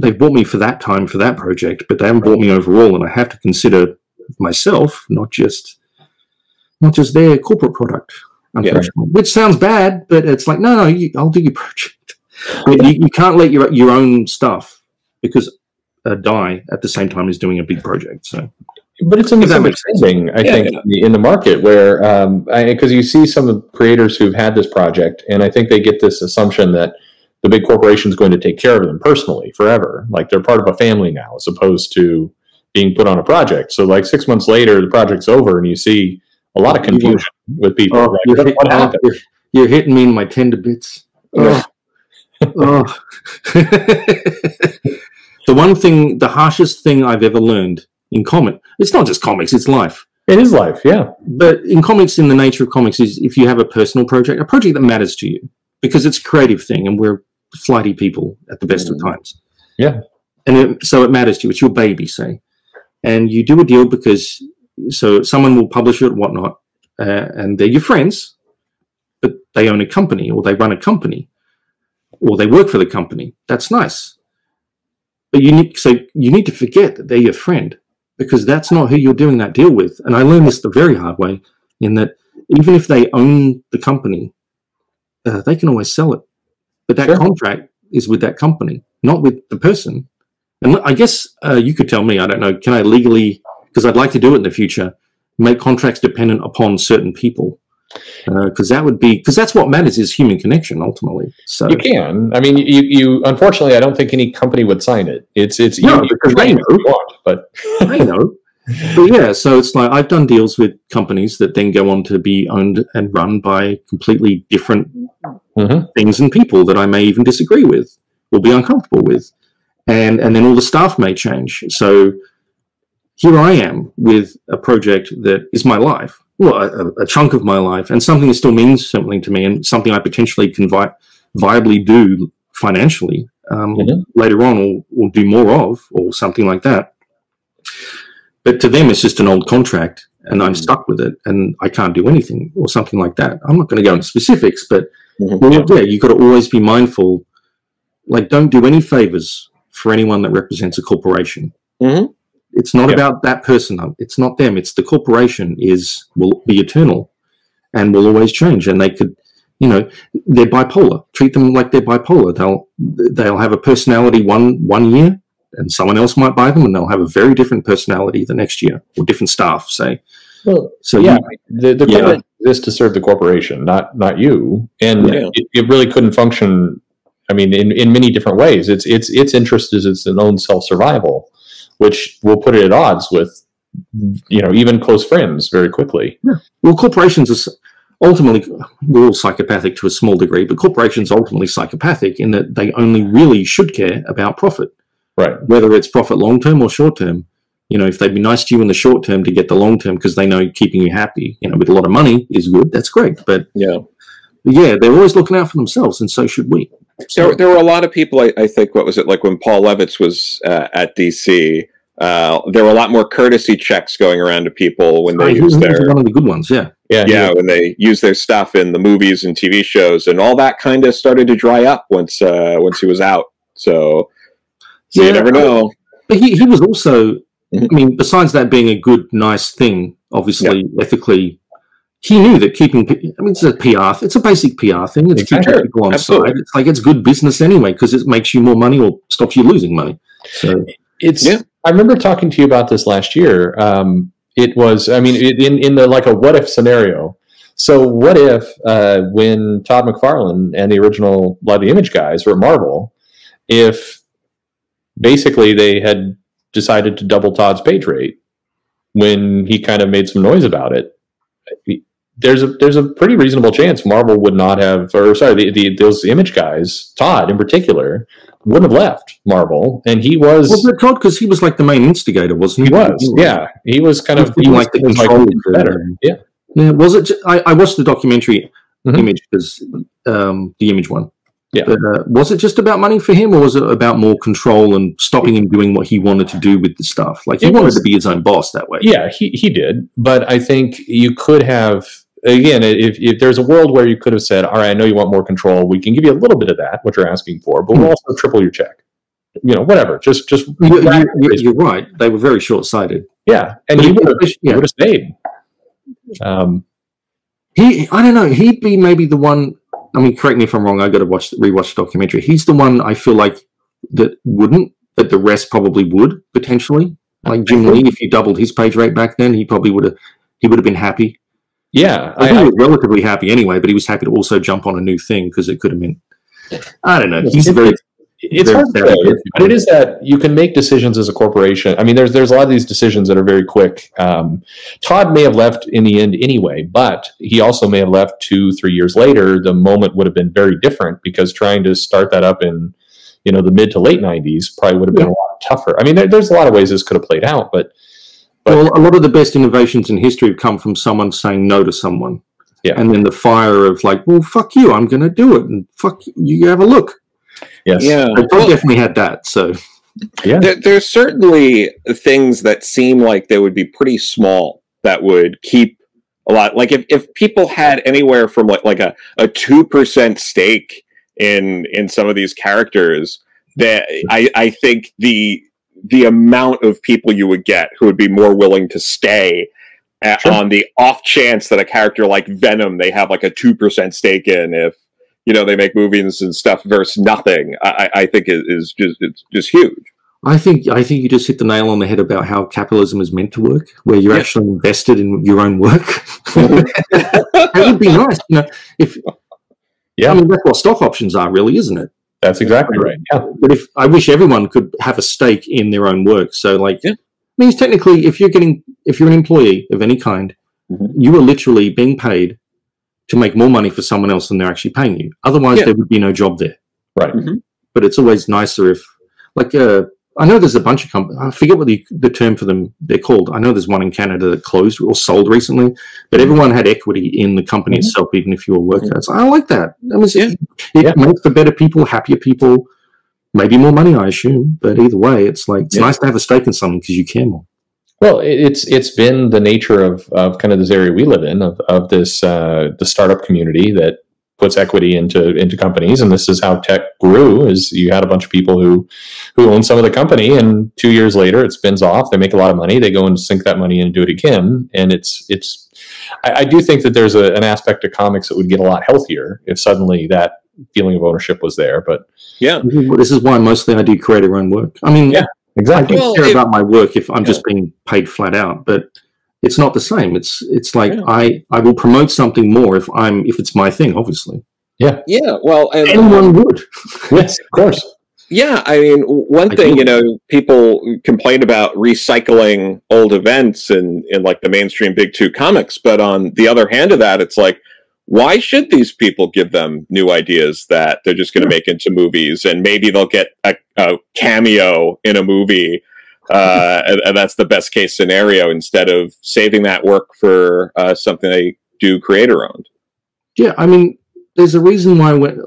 they've bought me for that time for that project, but they haven't bought me overall, and I have to consider myself, not just not just their corporate product. Yeah. which sounds bad, but it's like no, no, you, I'll do your project you, you, can't let your your own stuff because uh, die at the same time as doing a big project. So, but it's an understanding, I yeah, think, yeah. in the market where because um, you see some of the creators who've had this project, and I think they get this assumption that the big corporation is going to take care of them personally forever. Like they're part of a family now, as opposed to being put on a project. So like six months later, the project's over, and you see a lot of confusion with people. Oh, like, you're, what, what happened? you're- you're hitting me in my tender bits. Oh. Oh. the one thing, the harshest thing I've ever learned in comic, it's not just comics, it's life. It is life, yeah. But in comics, in the nature of comics, is if you have a personal project, a project that matters to you, because it's a creative thing, and we're flighty people at the best of times. Yeah. And it, so it matters to you. It's your baby, say, and you do a deal because so someone will publish it, whatnot, uh, and they're your friends, but they own a company or they run a company or they work for the company. That's nice. But you need so you need to forget that they're your friend because that's not who you're doing that deal with. And I learned this the very hard way in that even if they own the company, uh, they can always sell it. But that Sure. contract is with that company, not with the person. And I guess uh, you could tell me, I don't know, can I legally, because I'd like to do it in the future, make contracts dependent upon certain people? Because that would be, because that's what matters is human connection ultimately. So You can. I mean, you, you. Unfortunately, I don't think any company would sign it. It's it's No, you, because they claim it if you want, but I know. But yeah, so it's like I've done deals with companies that then go on to be owned and run by completely different Mhm. things and people that I may even disagree with or be uncomfortable with. And and then all the staff may change. So here I am with a project that is my life, well, a, a chunk of my life, and something that still means something to me, and something I potentially can vi- viably do financially um, Mhm. later on, or, or do more of, or something like that. But to them, it's just an old contract, and I'm stuck with it, and I can't do anything, or something like that. I'm not going to go into specifics, but Mhm. well, yeah, you've got to always be mindful. Like, don't do any favors for anyone that represents a corporation. Mhm. It's not Yeah. about that person. It's not them. It's the corporation is will be eternal, and will always change. And they could, you know, they're bipolar. Treat them like they're bipolar. They'll they'll have a personality one one year, and someone else might buy them, and they'll have a very different personality the next year, or different staff, say. well, So yeah, you, the, the Yeah. corporate exists to serve the corporation, not not you. And Yeah. it, it really couldn't function. I mean, in, in many different ways. It's its its interest is its own self survival, which will put it at odds with you know even close friends very quickly. Well, corporations are ultimately, we're all psychopathic to a small degree, but corporations are ultimately psychopathic in that they only really should care about profit, Right. whether it's profit long term or short term. You know, if they'd be nice to you in the short term to get the long term because they know keeping you happy, you know, with a lot of money is good, that's great. But Yeah. yeah, they're always looking out for themselves, and so should we. There, there were a lot of people. I, I think. What was it like when Paul Levitz was uh, at DC? Uh, there were a lot more courtesy checks going around to people when they Right, he used their one of the good ones, yeah. Yeah. yeah when they use their stuff in the movies and TV shows, and all that kind of started to dry up once uh, once he was out. So, so you never know. But he, he was also. I mean, besides that being a good, nice thing, obviously, ethically, he knew that keeping, pe- I mean, it's a PR, it's a basic PR thing. It's Exactly. keeping people on Absolutely. side. It's like it's good business anyway because it makes you more money or stops you losing money. So, It's. Yeah. I remember talking to you about this last year. Um, it was. I mean, it, in in the like a what if scenario. So what if uh, when Todd McFarlane and the original Blood the Image guys were at Marvel, if basically they had decided to double Todd's page rate when he kind of made some noise about it, there's a there's a pretty reasonable chance Marvel would not have, or sorry, the, the those Image guys, Todd in particular, wouldn't have left Marvel, and he was. was it Todd? Because he was like the main instigator, wasn't He he? was, yeah. He was kind of He was like the he control it's better. Yeah, Yeah, was it? I, I watched the documentary Mhm. image because um, the image one. Yeah. But, uh, was it just about money for him, or was it about more control and stopping him doing what he wanted to do with the stuff? Like he It wanted was- to be his own boss that way. yeah. He he did, but I think you could have again if if there's a world where you could have said, all right, I know you want more control, we can give you a little bit of that, what you're asking for, but we'll Hmm. also triple your check. You know, whatever. Just just You, you, you, you're right. They were very short sighted. yeah, and But he he- would have yeah. would have stayed. Um, He, I don't know. He'd be maybe the one. I mean, correct me if I'm wrong. I got to watch rewatch the documentary. He's the one I feel like that wouldn't, but the rest probably would potentially. Like Jim Lee, if you doubled his page rate back then, he probably would have. He would have been happy. Yeah, I I, think I, he was relatively happy anyway, but he was happy to also jump on a new thing because it could have meant. I don't know. He's very it's hard to say, but it is that you can make decisions as a corporation. I mean, there's there's a lot of these decisions that are very quick. Um, Todd may have left in the end anyway, but he also may have left two, three years later. The moment would have been very different because trying to start that up in you know the mid to late '90s probably would have been yeah. a lot tougher. I mean, there, there's a lot of ways this could have played out, but, but well, a lot of the best innovations in history have come from someone saying no to someone. Yeah. And then the fire of like, well, fuck you, I'm going to do it, and fuck you, you have a look. Yes. Yeah. I well, definitely had that. So, yeah. There, there's certainly things that seem like they would be pretty small that would keep a lot. Like if, if people had anywhere from like, like a, a 2% stake in, in some of these characters, that I, I think the, the amount of people you would get who would be more willing to stay at, sure. on the off chance that a character like Venom, they have like a 2% stake in if, you know they make movies and stuff versus nothing i, I think is, is just it's just huge I think I think you just hit the nail on the head about how capitalism is meant to work, where you're yeah. actually invested in your own work. that would be nice, you know. If yeah, I mean that's what stock options are, really, isn't it? That's exactly right. Yeah. But if I wish everyone could have a stake in their own work, so like yeah. means technically, if you're getting if you're an employee of any kind, mm-hmm. you are literally being paid to make more money for someone else than they're actually paying you. Otherwise, yeah. there would be no job there. Right. Mm-hmm. But it's always nicer if, like, uh, I know there's a bunch of companies. I forget what the, the term for them they're called. I know there's one in Canada that closed or sold recently, but everyone had equity in the company mm-hmm. itself, even if you were working. Mm-hmm. I like that. That was yeah. it. It makes for better people, happier people, maybe more money, I assume. But either way, it's like it's yeah. nice to have a stake in something because you care more. Well, it's it's been the nature of, of kind of this area we live in of, of this uh, the startup community that puts equity into into companies, and this is how tech grew. Is you had a bunch of people who who own some of the company, and two years later it spins off. They make a lot of money. They go and sink that money and do it again, and it's it's. I, I do think that there's a, an aspect of comics that would get a lot healthier if suddenly that feeling of ownership was there. But yeah, this is why mostly I do create own work. I mean, yeah, Exactly. I do well, care if, about my work if I'm yeah. just being paid flat out, but it's not the same. It's it's like yeah. I I will promote something more if I'm if it's my thing, obviously. Yeah. Yeah. Well, and, anyone would. yes, of course. Yeah, I mean, one I thing do. you know, people complain about recycling old events in in like the mainstream big two comics, but on the other hand of that, it's like why should these people give them new ideas that they're just going to make into movies and maybe they'll get a, a cameo in a movie uh, and, and, that's the best case scenario instead of saving that work for uh, something they do creator owned yeah i mean there's a reason why when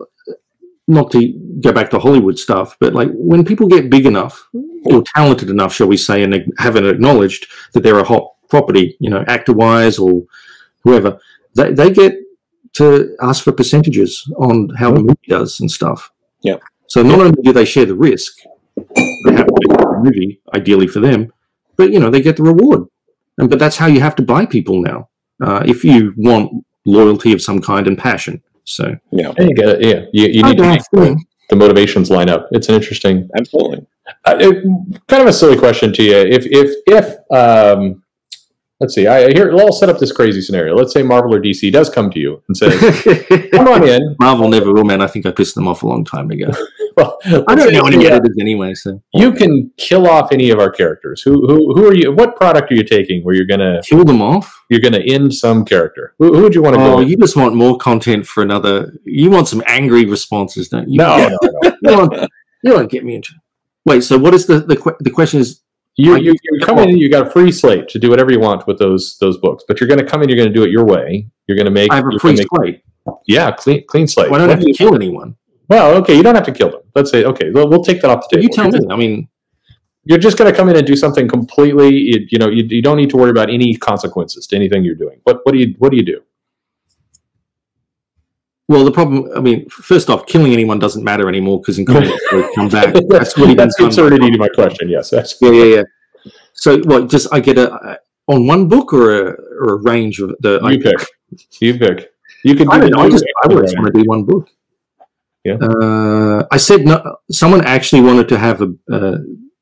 not to go back to hollywood stuff but like when people get big enough or talented enough shall we say and haven't acknowledged that they're a hot property you know actor wise or whoever they, they get to ask for percentages on how the movie does and stuff. Yeah. So not only do they share the risk, they have to make a movie, ideally for them, but you know they get the reward. And but that's how you have to buy people now. Uh, if you want loyalty of some kind and passion. So yeah, you get it. Yeah, you, you need to make the, the, motivations line up. It's an interesting, absolutely, uh, it, kind of a silly question to you. If if if um, let's see. I here. I'll set up this crazy scenario. Let's say Marvel or DC does come to you and says, "Come on in." Marvel never will, man. I think I pissed them off a long time ago. well, I don't know any editors anyway. So you can kill off any of our characters. Who who who are you? What product are you taking? Where you're gonna kill them off? You're gonna end some character. Who, who would you want to oh, go? You just want more content for another. You want some angry responses, don't you? No, no, no. you, won't, you won't get me into. Wait. So what is the the the question is? You, you, you come in, you got a free slate to do whatever you want with those those books, but you're going to come in, you're going to do it your way. You're going to make. I have a free make, slate. Yeah, clean clean slate. Why don't I have to kill anyone? Well, okay, you don't have to kill them. Let's say, okay, we'll, we'll take that off the table. You tell me. I mean, you're just going to come in and do something completely. You, you know, you, you don't need to worry about any consequences to anything you're doing. What what do you what do you do? Well, the problem, I mean, first off, killing anyone doesn't matter anymore because in comics they come back. That's really that's absurdity to my question. Yes, that's yeah, yeah, yeah. So, what? Just I get a on one book or a, or a range of the. You pick. You pick. You can. I don't know. I just I just want to do one book. Yeah. Uh, I said no. Someone actually wanted to have a. Uh,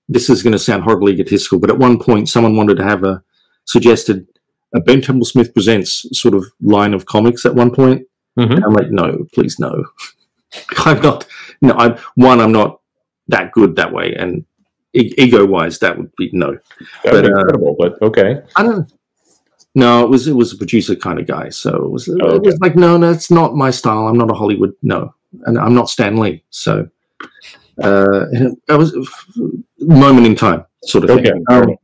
this is going to sound horribly egotistical, but at one point, someone wanted to have a suggested a Ben Templesmith presents sort of line of comics at one point. Mm-hmm. I'm like, no, please no. I'm not. No, I'm one. I'm not that good that way, and e- ego wise, that would be no. That But, be uh, incredible, but okay. I don't. No, it was it was a producer kind of guy, so it was Oh, it was like no, no, it's not my style. I'm not a Hollywood no, and I'm not Stan Lee. So uh, it, was a moment in time sort of Okay. thing. Um,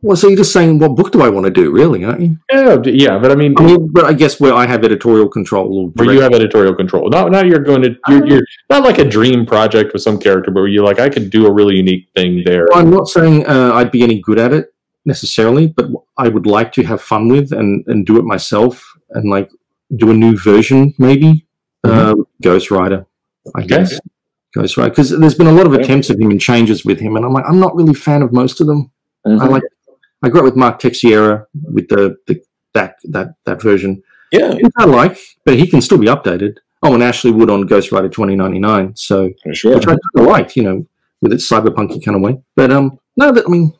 well, so you're just saying what book do I want to do, really, aren't you? Yeah, yeah, but I mean, I mean, but I guess where I have editorial control, where you have editorial control. Not, now you're going to, you're, you're not like a dream project with some character, but where you're like, I could do a really unique thing there. I'm not saying uh, I'd be any good at it necessarily, but I would like to have fun with and, and do it myself and like do a new version, maybe. Uh, Ghost Rider, I Mm-hmm. Okay. guess. Ghost Rider, because there's been a lot of attempts at him and changes with him, and I'm like, I'm not really a fan of most of them. I Mhm. like, I grew up with Mark Texeira with the, the that that that version, Yeah, which I like, but he can still be updated. Oh, and Ashley Wood on Ghost Rider 2099, so for sure. which I kind of liked, you know, with its cyberpunky kind of way. But um, no, that, I mean,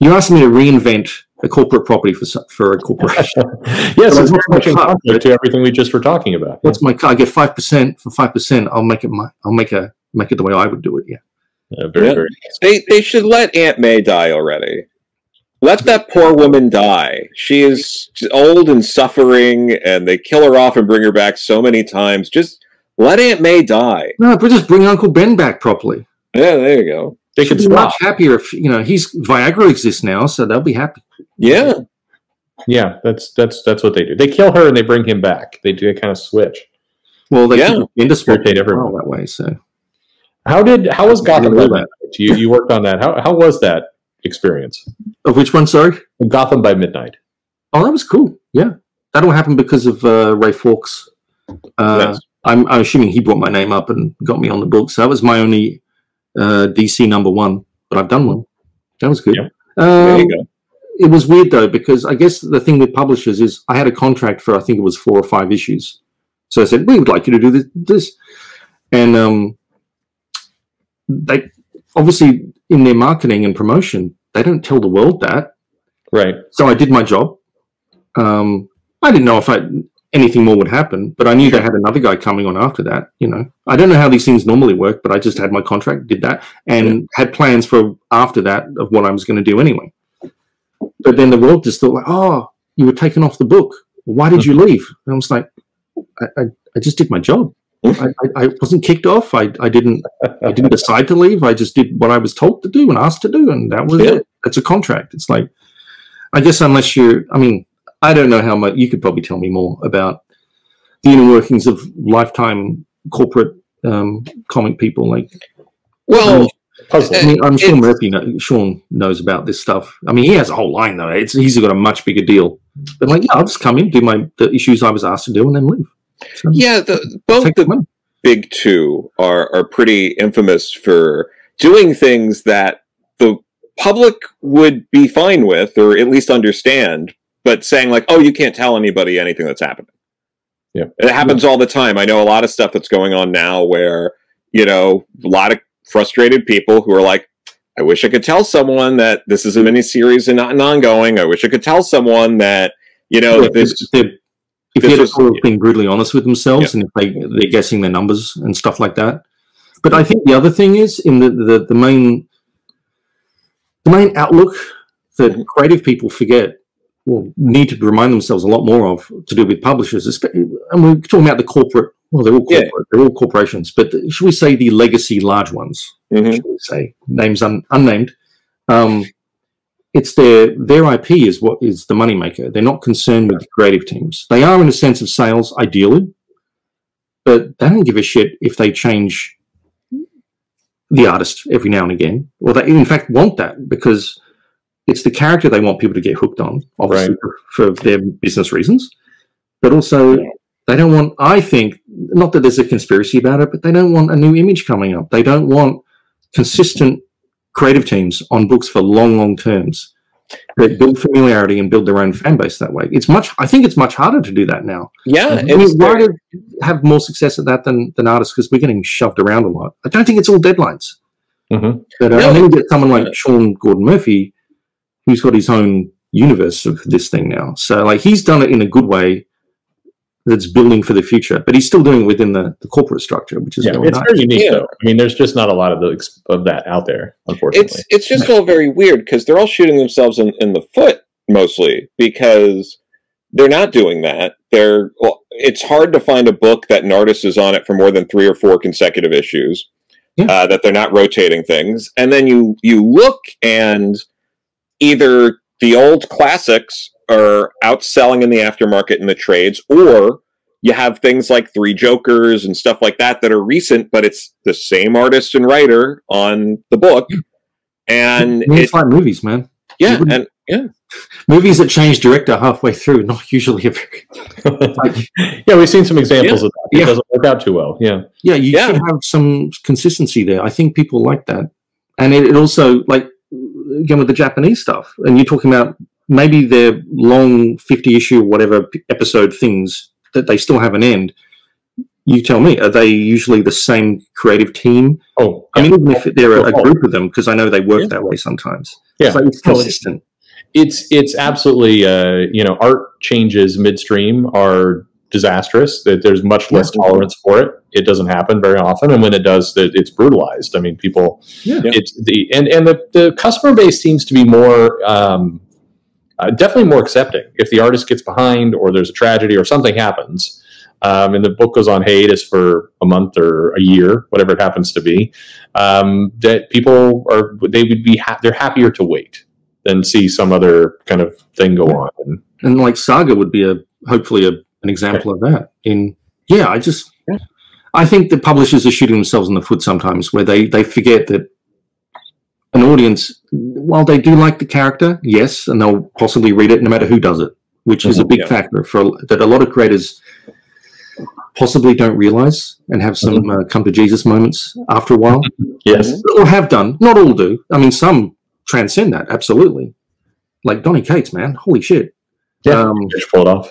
you're asking me to reinvent a corporate property for for a corporation. yes, But it's very much in cut? conflict to everything we just were talking about. What's my? I get five percent for five percent. I'll make it my. I'll make a make it the way I would do it. Yeah. Yeah, very, Yeah. very. They they should let Aunt May die already. Let that poor woman die. She is old and suffering, and they kill her off and bring her back so many times. Just let Aunt May die. No, but just bring Uncle Ben back properly. Yeah, there you go. They Should could be swap. much happier if you know he's Viagra exists now, so they'll be happy. Yeah, Yeah, that's that's that's what they do. They kill her and they bring him back. They do a kind of switch. Well, they Yeah. can into everyone. well that way. So How did how was Gotham by Yeah. Midnight? You you worked on that. How how was that experience? of which one? Sorry. Gotham by Midnight. Oh, that was cool. Yeah, that all happened because of uh, Ray Fawkes. Uh, Yes. I'm, I'm assuming he brought my name up and got me on the book. So that was my only uh, DC number one, but I've done one. That was good. Yeah. there Um, you go. it was weird though because I guess the thing with publishers is I had a contract for I think it was four or five issues. So I said we would like you to do this, this. and um, they obviously in their marketing and promotion they don't tell the world that Right. so I did my job. Um, I didn't know if I, anything more would happen, but I knew they had another guy coming on after that. You know, I don't know how these things normally work, but I just had my contract, did that, and had plans for after that of what I was going to do anyway. But then the world just thought like, oh, you were taken off the book. Why did you leave? And I was like, I, I, I just did my job. I, I, wasn't kicked off. I, I didn't I didn't decide to leave. I just did what I was told to do and asked to do, and that was Yeah. it. It's a contract. It's like, I guess unless you're, I mean, I don't know how much you could probably tell me more about the inner workings of lifetime corporate um, comic people. Like, Well, Puzzle. I mean, I'm sure Murphy, know, Sean knows about this stuff. I mean, he has a whole line though. It's he's got a much bigger deal. But like, yeah, I'll just come in, do my the issues I was asked to do, and then leave. Yeah, the, both the money. big two are are pretty infamous for doing things that the public would be fine with or at least understand but saying like oh you can't tell anybody anything that's happening. Yeah. it happens all the time. I know a lot of stuff that's going on now where you know a lot of frustrated people who are like i wish i could tell someone that this is a mini series and not an ongoing. I wish i could tell someone that you know Yeah, this they're, if they're of being brutally honest with themselves and if they they're guessing their numbers and stuff like that. But I think the other thing is in the the, the main the main outlook that Mhm. creative people forget or need to remind themselves a lot more of to do with publishers, and we're talking about the corporate. Well, they're all Yeah. corporate, they're all corporations, but should we say the legacy large ones? Mhm. Should we say names un, unnamed? Um, it's their their IP is what is the moneymaker. They're not concerned with the creative teams. They are in a sense of sales, ideally, but they don't give a shit if they change the artist every now and again. Or they in fact want that because it's the character they want people to get hooked on, obviously for, for their business reasons. But also they don't want I think not that there's a conspiracy about it, but they don't want a new image coming up. They don't want consistent creative teams on books for long, long terms that build familiarity and build their own fan base that way. It's much. I think it's much harder to do that now. yeah I mean, writers have more success at that than, than artists because we're getting shoved around a lot. I don't think it's all deadlines. Mhm. But uh, No. then you get someone like Sean Gordon Murphy, who's got his own universe of this thing now. So like he's done it in a good way that's building for the future. But he's still doing it within the, the corporate structure, which is yeah, it's nice. very unique Yeah. though. I mean, there's just not a lot of the of that out there, unfortunately. it's it's just all very weird because they're all shooting themselves in, in the foot mostly because they're not doing that. They're well, it's hard to find a book that an artist is on it for more than three or four consecutive issues. Yeah. Uh, that they're not rotating things, and then you you look and either the old classics are outselling in the aftermarket in the trades, or you have things like Three Jokers and stuff like that that are recent, but it's the same artist and writer on the book, and I it's like movies, man. yeah, and yeah, Movies that change director halfway through, not usually a very like, yeah, we've seen some examples of that. It Yeah. doesn't work out too well. Yeah. yeah, you Yeah. should have some consistency there. I think people like that, and it, it also like again with the Japanese stuff. And you're talking about maybe their long fifty issue or whatever episode things that they still have an end. You tell me, are they usually the same creative team? Oh, I mean, even if they're a, a Oh. group of them, because I know they work Yeah. that way sometimes. Yeah. It's, like it's consistent. it's it's absolutely uh, you know art changes midstream are disastrous. That there's much less Yeah. tolerance for it. It doesn't happen very often, and when it does, that it's brutalized. I mean, people. Yeah. Yeah. It's the and and the the customer base seems to be more. Um, uh, definitely more accepting if the artist gets behind or there's a tragedy or something happens um, and the book goes on hiatus for a month or a year whatever it happens to be um, that people are they would be ha- they're happier to wait than see some other kind of thing go on and and like Saga would be a hopefully a, an example of that. In yeah, I just. I think the publishers are shooting themselves in the foot sometimes, where they they forget that an audience, while they do like the character, yes, and they'll possibly read it no matter who does it, which is a Mhm, big yeah. factor for that a lot of creators possibly don't realize and have some uh, come to Jesus moments after a while, yes or have done. Not all do. I mean, some transcend that absolutely. Like Donny Cates, man, holy shit. Yeah. Um, just pull it off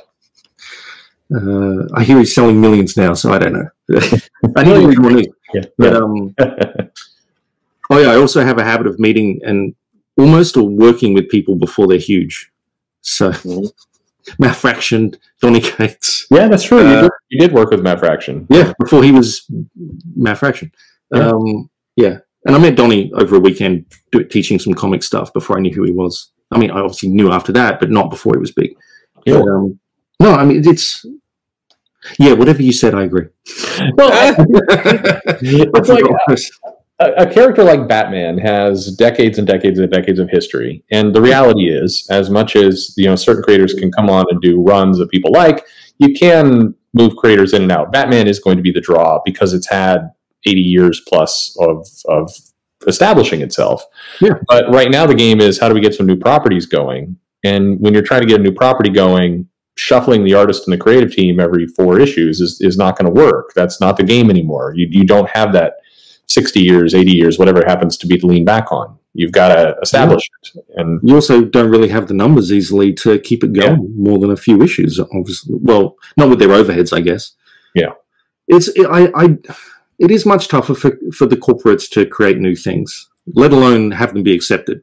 uh, I hear he's selling millions now, so I don't know. I need to read more news. yeah, But um, oh yeah, I also have a habit of meeting and almost or working with people before they're huge. So, Mhm. Matt Fraction, Donny Cates, yeah that's true you, Uh, did, you did work with matt fraction yeah, before he was Matt Fraction. Yeah. Um, yeah, and I met Donny over a weekend do, teaching some comic stuff before I knew who he was. I mean, I obviously knew after that, but not before he was big. Yeah. But, um, no, I mean it's yeah, whatever you said, I agree. well it's it's like a, a character like Batman has decades and decades and decades of history, and the reality is, as much as you know, certain creators can come on and do runs that people like, you can move creators in and out. Batman is going to be the draw because it's had eighty years plus of of establishing itself. Yeah. But right now, the game is how do we get some new properties going? And when you're trying to get a new property going, shuffling the artist and the creative team every four issues is, is not going to work. That's not the game anymore. You, you don't have that 60 years, 80 years, whatever it happens to be to lean back on. You've got to establish it. And you also don't really have the numbers easily to keep it going more than a few issues. Obviously, well, not with their overheads, I guess. Yeah. it's it, I, I it is much tougher for for the corporates to create new things, let alone have them be accepted.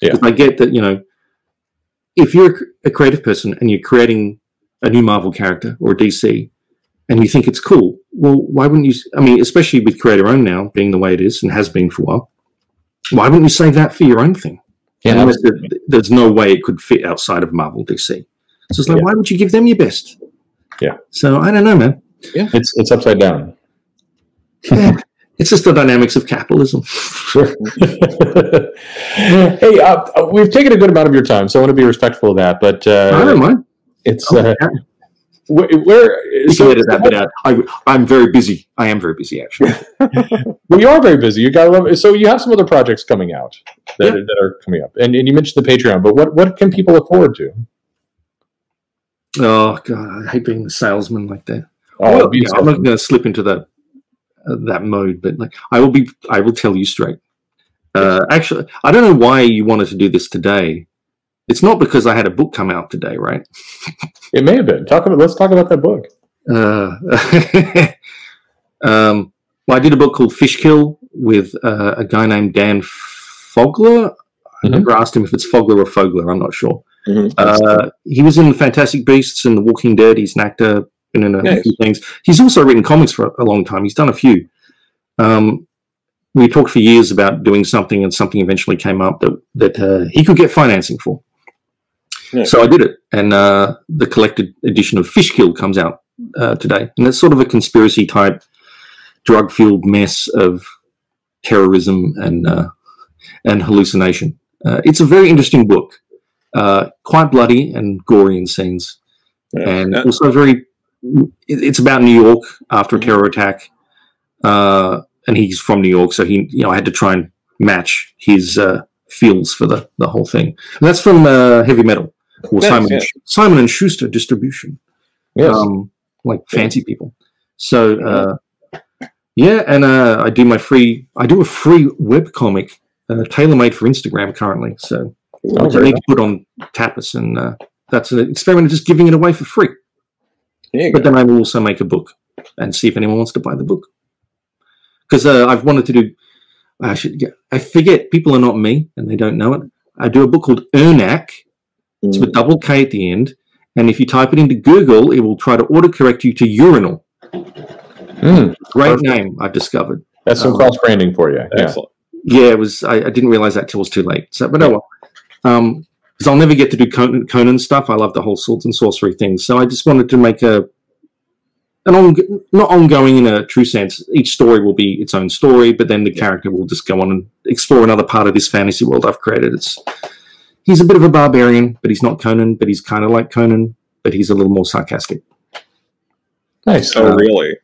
Yeah. I get that you know, if you're a creative person and you're creating a new Marvel character or DC, and you think it's cool, well, why wouldn't you? I mean, especially with Creator Own now being the way it is and has been for a while, why wouldn't you save that for your own thing? yeah, there's no way it could fit outside of Marvel DC. So it's like, Yeah. why would you give them your best? Yeah. So I don't know, man. Yeah, it's, it's upside down. Yeah. It's just the dynamics of capitalism. Sure. hey, uh, uh, we've taken a good amount of your time, so I want to be respectful of that. But I uh, don't mind. it's Oh, uh. Where, where so edit that bit out. I, I'm very busy. I am very busy, actually. well, you are very busy. You got to love. So you have some other projects coming out that, Yeah. that are coming up, and, and you mentioned the Patreon. But what what can people look forward to? oh god, I hate being a salesman like that. Oh, Well, be yeah, I'm not going to slip into that uh, that mode, but like I will be. I will tell you straight. Uh, actually, I don't know why you wanted to do this today. It's not because I had a book come out today, right? It may have been. Talk about. Let's talk about that book. Uh, um, well, I did a book called Fishkill with uh, a guy named Dan Fogler. I Mhm. never asked him if it's Fogler or Fogler. I'm not sure. Mhm. Uh, he was in Fantastic Beasts and The Walking Dead. He's an actor. been in a Nice. few things. He's also written comics for a long time. He's done a few. Um, we talked for years about doing something, and something eventually came up that that uh, he could get financing for. So I did it, and uh, the collected edition of Fishkill comes out uh, today, and it's sort of a conspiracy type, drug-fueled mess of terrorism and uh, and hallucination. Uh, it's a very interesting book, uh, quite bloody and gory in scenes, Yeah. and also very. It's about New York after a Mhm. terror attack, uh, and he's from New York, so he, you know, I had to try and match his uh, feels for the the whole thing. And that's from uh, Heavy Metal or Nice, Simon yeah. and Simon and Schuster distribution Yes. um, like fancy people. So uh, yeah, and uh, I do my free. I do a free web comic, uh, tailor made for Instagram currently. So Oh, I need to put on Tapas, and uh, that's an experiment of just giving it away for free. But go. then I will also make a book and see if anyone wants to buy the book. Because uh, I've wanted to do. I should. Get, I forget people are not me, and they don't know it. I do a book called Ernakk. It's with double K at the end. And if you type it into Google, it will try to autocorrect you to urinal. Hmm. Great Perfect. name, I've discovered. That's some Um, cross branding for you. Yeah. Excellent. Yeah, it was. I, I didn't realize that till it was too late. So, but oh well. Um, because I'll never get to do Conan, Conan stuff. I love the whole swords and sorcery thing. So I just wanted to make a an on, not ongoing in a true sense. Each story will be its own story, but then the character will just go on and explore another part of this fantasy world I've created. It's he's a bit of a barbarian, but he's not Conan. But he's kind of like Conan, but he's a little more sarcastic. Nice. Oh, really?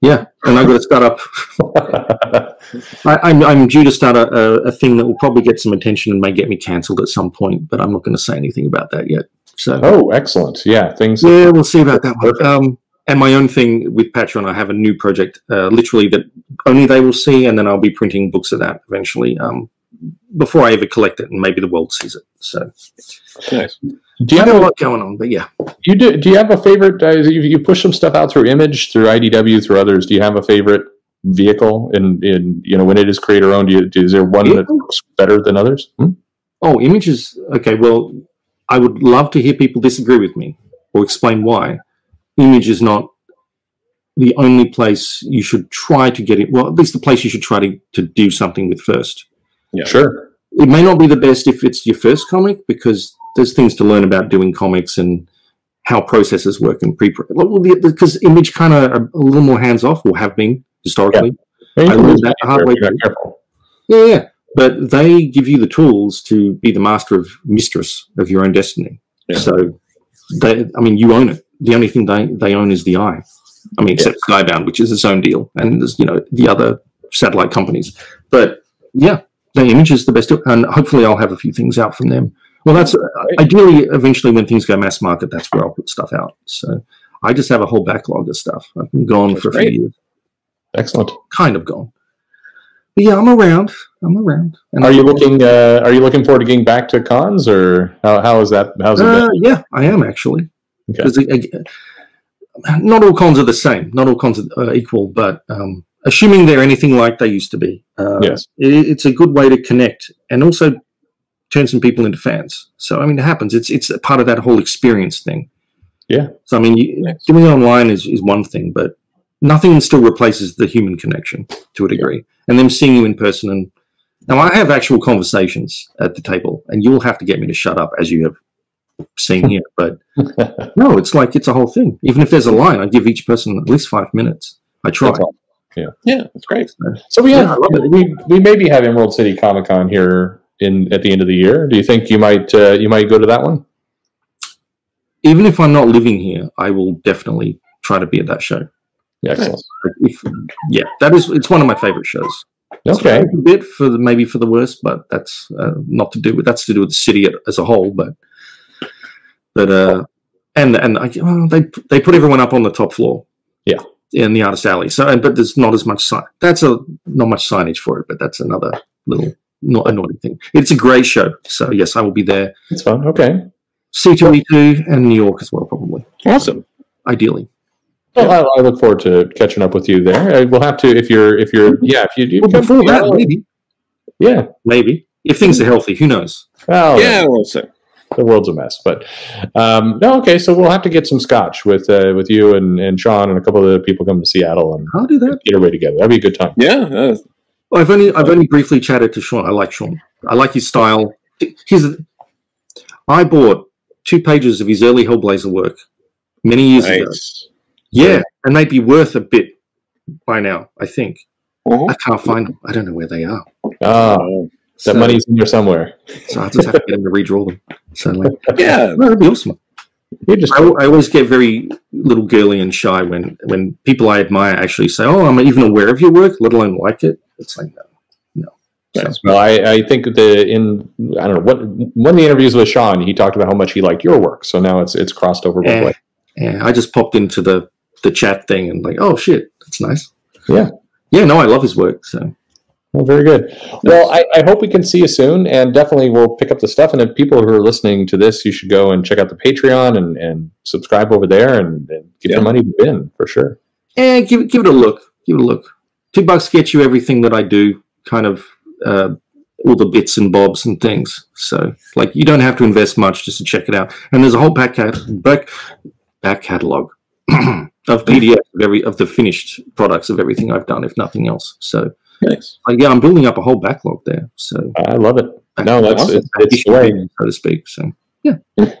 Yeah, and I've got to start up I, I'm, I'm due to start a, a, a thing that will probably get some attention and may get me cancelled at some point, but I'm not going to say anything about that yet. So oh, excellent. Yeah. Things. yeah, we'll see about that one. Um, and my own thing with Patreon, I have a new project, uh, literally that only they will see, and then I'll be printing books of that eventually. Um, before I ever collect it, and maybe the world sees it. So Nice. Do you I have a a, lot going on, but yeah. you do do you have a favorite? Uh, you, you push some stuff out through Image, through IDW, through others. Do you have a favorite vehicle in in you know when it is creator owned? Do you, is there one that Vehicle? works better than others? Hmm? Oh, images. Okay, well, I would love to hear people disagree with me or explain why. Image is not the only place you should try to get it. Well, at least the place you should try to, to do something with first. Yeah. Sure. It may not be the best if it's your first comic because there's things to learn about doing comics and how processes work and pre well, because image kind of a little more hands off or have been historically. Yeah, I learned that hard way you're not too. careful. Yeah, yeah. But they give you the tools to be the master of mistress of your own destiny. Yeah. So, they, I mean, you own it. The only thing they, they own is the eye. I mean, except Skybound, which is its own deal, and there's you know the other satellite companies. But yeah, the image is the best, and hopefully I'll have a few things out from them. Well, that's ideally eventually when things go mass market. That's where I'll put stuff out. So I just have a whole backlog of stuff. I've been gone That's for a great. few years, Excellent. kind of gone. But yeah, I'm around. I'm around. And Are you looking? Uh, are you looking forward to getting back to cons, or how, how is that? How's it Uh, been? yeah, I am actually. Okay. Because not all cons are the same. Not all cons are uh, equal, but um, assuming they're anything like they used to be, uh, Yes. it, it's a good way to connect and also turn some people into fans. So I mean, it happens. It's it's a part of that whole experience thing. Yeah. So I mean, you, Yes. doing it online is is one thing, but nothing still replaces the human connection to a degree. And them seeing you in person and now I have actual conversations at the table, and you'll have to get me to shut up as you have seen here. But no, it's like it's a whole thing. Even if there's a line, I give each person at least five minutes. I try. That's all. Yeah, that's great. So we Yeah, have I love it. we we maybe have Emerald City Comic Con here in at the end of the year. Do you think you might uh, you might go to that one? Even if I'm not living here, I will definitely try to be at that show. Yeah, excellent. If, yeah, that is. It's one of my favorite shows. Okay. a bit for the maybe for the worst, but that's uh, not to do with that's to do with the city as a whole. But but uh, and and I, well, they they put everyone up on the top floor. Yeah. In the artist alley. So and but there's not as much sign. That's a not much signage for it, but that's another little not annoying thing. It's a great show. So yes, I will be there. It's fun. Okay. C two E two and New York as well, probably. Awesome. Ideally. Well, I, I look forward to catching up with you there. We'll have to if you're if you're mm-hmm. yeah if you do Well, before that, maybe yeah. maybe if things are healthy, who knows? Well, yeah, we'll see. The world's a mess. But um, no, okay. So we'll have to get some scotch with uh, with you and, and Sean and a couple of other people coming to Seattle and I'll do that. get away together. That'd be a good time. Yeah, uh, Well, I've only I've only briefly chatted to Sean. I like Sean. I like his style. He's. I bought two pages of his early Hellblazer work many years ago. nice. Yeah, and they'd be worth a bit by now. I think Mhm. I can't find them. I don't know where they are. Ah, Oh, that So- money's in there somewhere. So I just have to get him to redraw them. So like, yeah, no, that'd be awesome. Just I, I always get very little girly and shy when when people I admire actually say, "Oh, I'm even aware of your work, let alone like it." It's like no, no. So, Yes. Well, I, I think the in I don't know what one of the interviews with Sean, he talked about how much he liked your work. So now it's it's crossed over Yeah. yeah, I just popped into the the chat thing and like, oh shit, that's nice. Yeah. yeah. No, I love his work. So Well, very good. Well, I, I hope we can see you soon, and definitely we'll pick up the stuff. And if people who are listening to this, you should go and check out the Patreon and, and subscribe over there and, and give Yeah. your money in for sure. And give it give it a look. Give it a look. Two bucks gets you everything that I do. Kind of uh, all the bits and bobs and things. So like, you don't have to invest much just to check it out. And there's a whole back cat back back catalog. of PDF of every of the finished products of everything I've done, if nothing else. So nice. uh, yeah, I'm building up a whole backlog there. So I love it. No, that's Awesome. it's, it's the way. so to speak. So yeah. Well,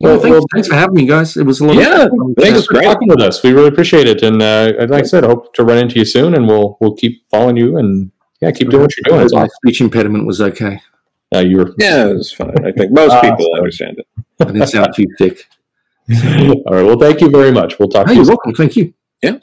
Well, thanks, well, thanks for having me, guys. It was a lot. Yeah, of fun. thanks. Thanks for great. talking with us. We really appreciate it. And uh, like I said, I hope to run into you soon, and we'll we'll keep following you and yeah, keep doing what you're doing. It's My awesome. speech impediment was okay. Uh, you were Yeah, it was fine. I think most Ah, people sorry. understand it. I didn't sound too thick. all right. Well, thank you very much. We'll talk Hey, to you. you're soon. welcome. Thank you. Yeah.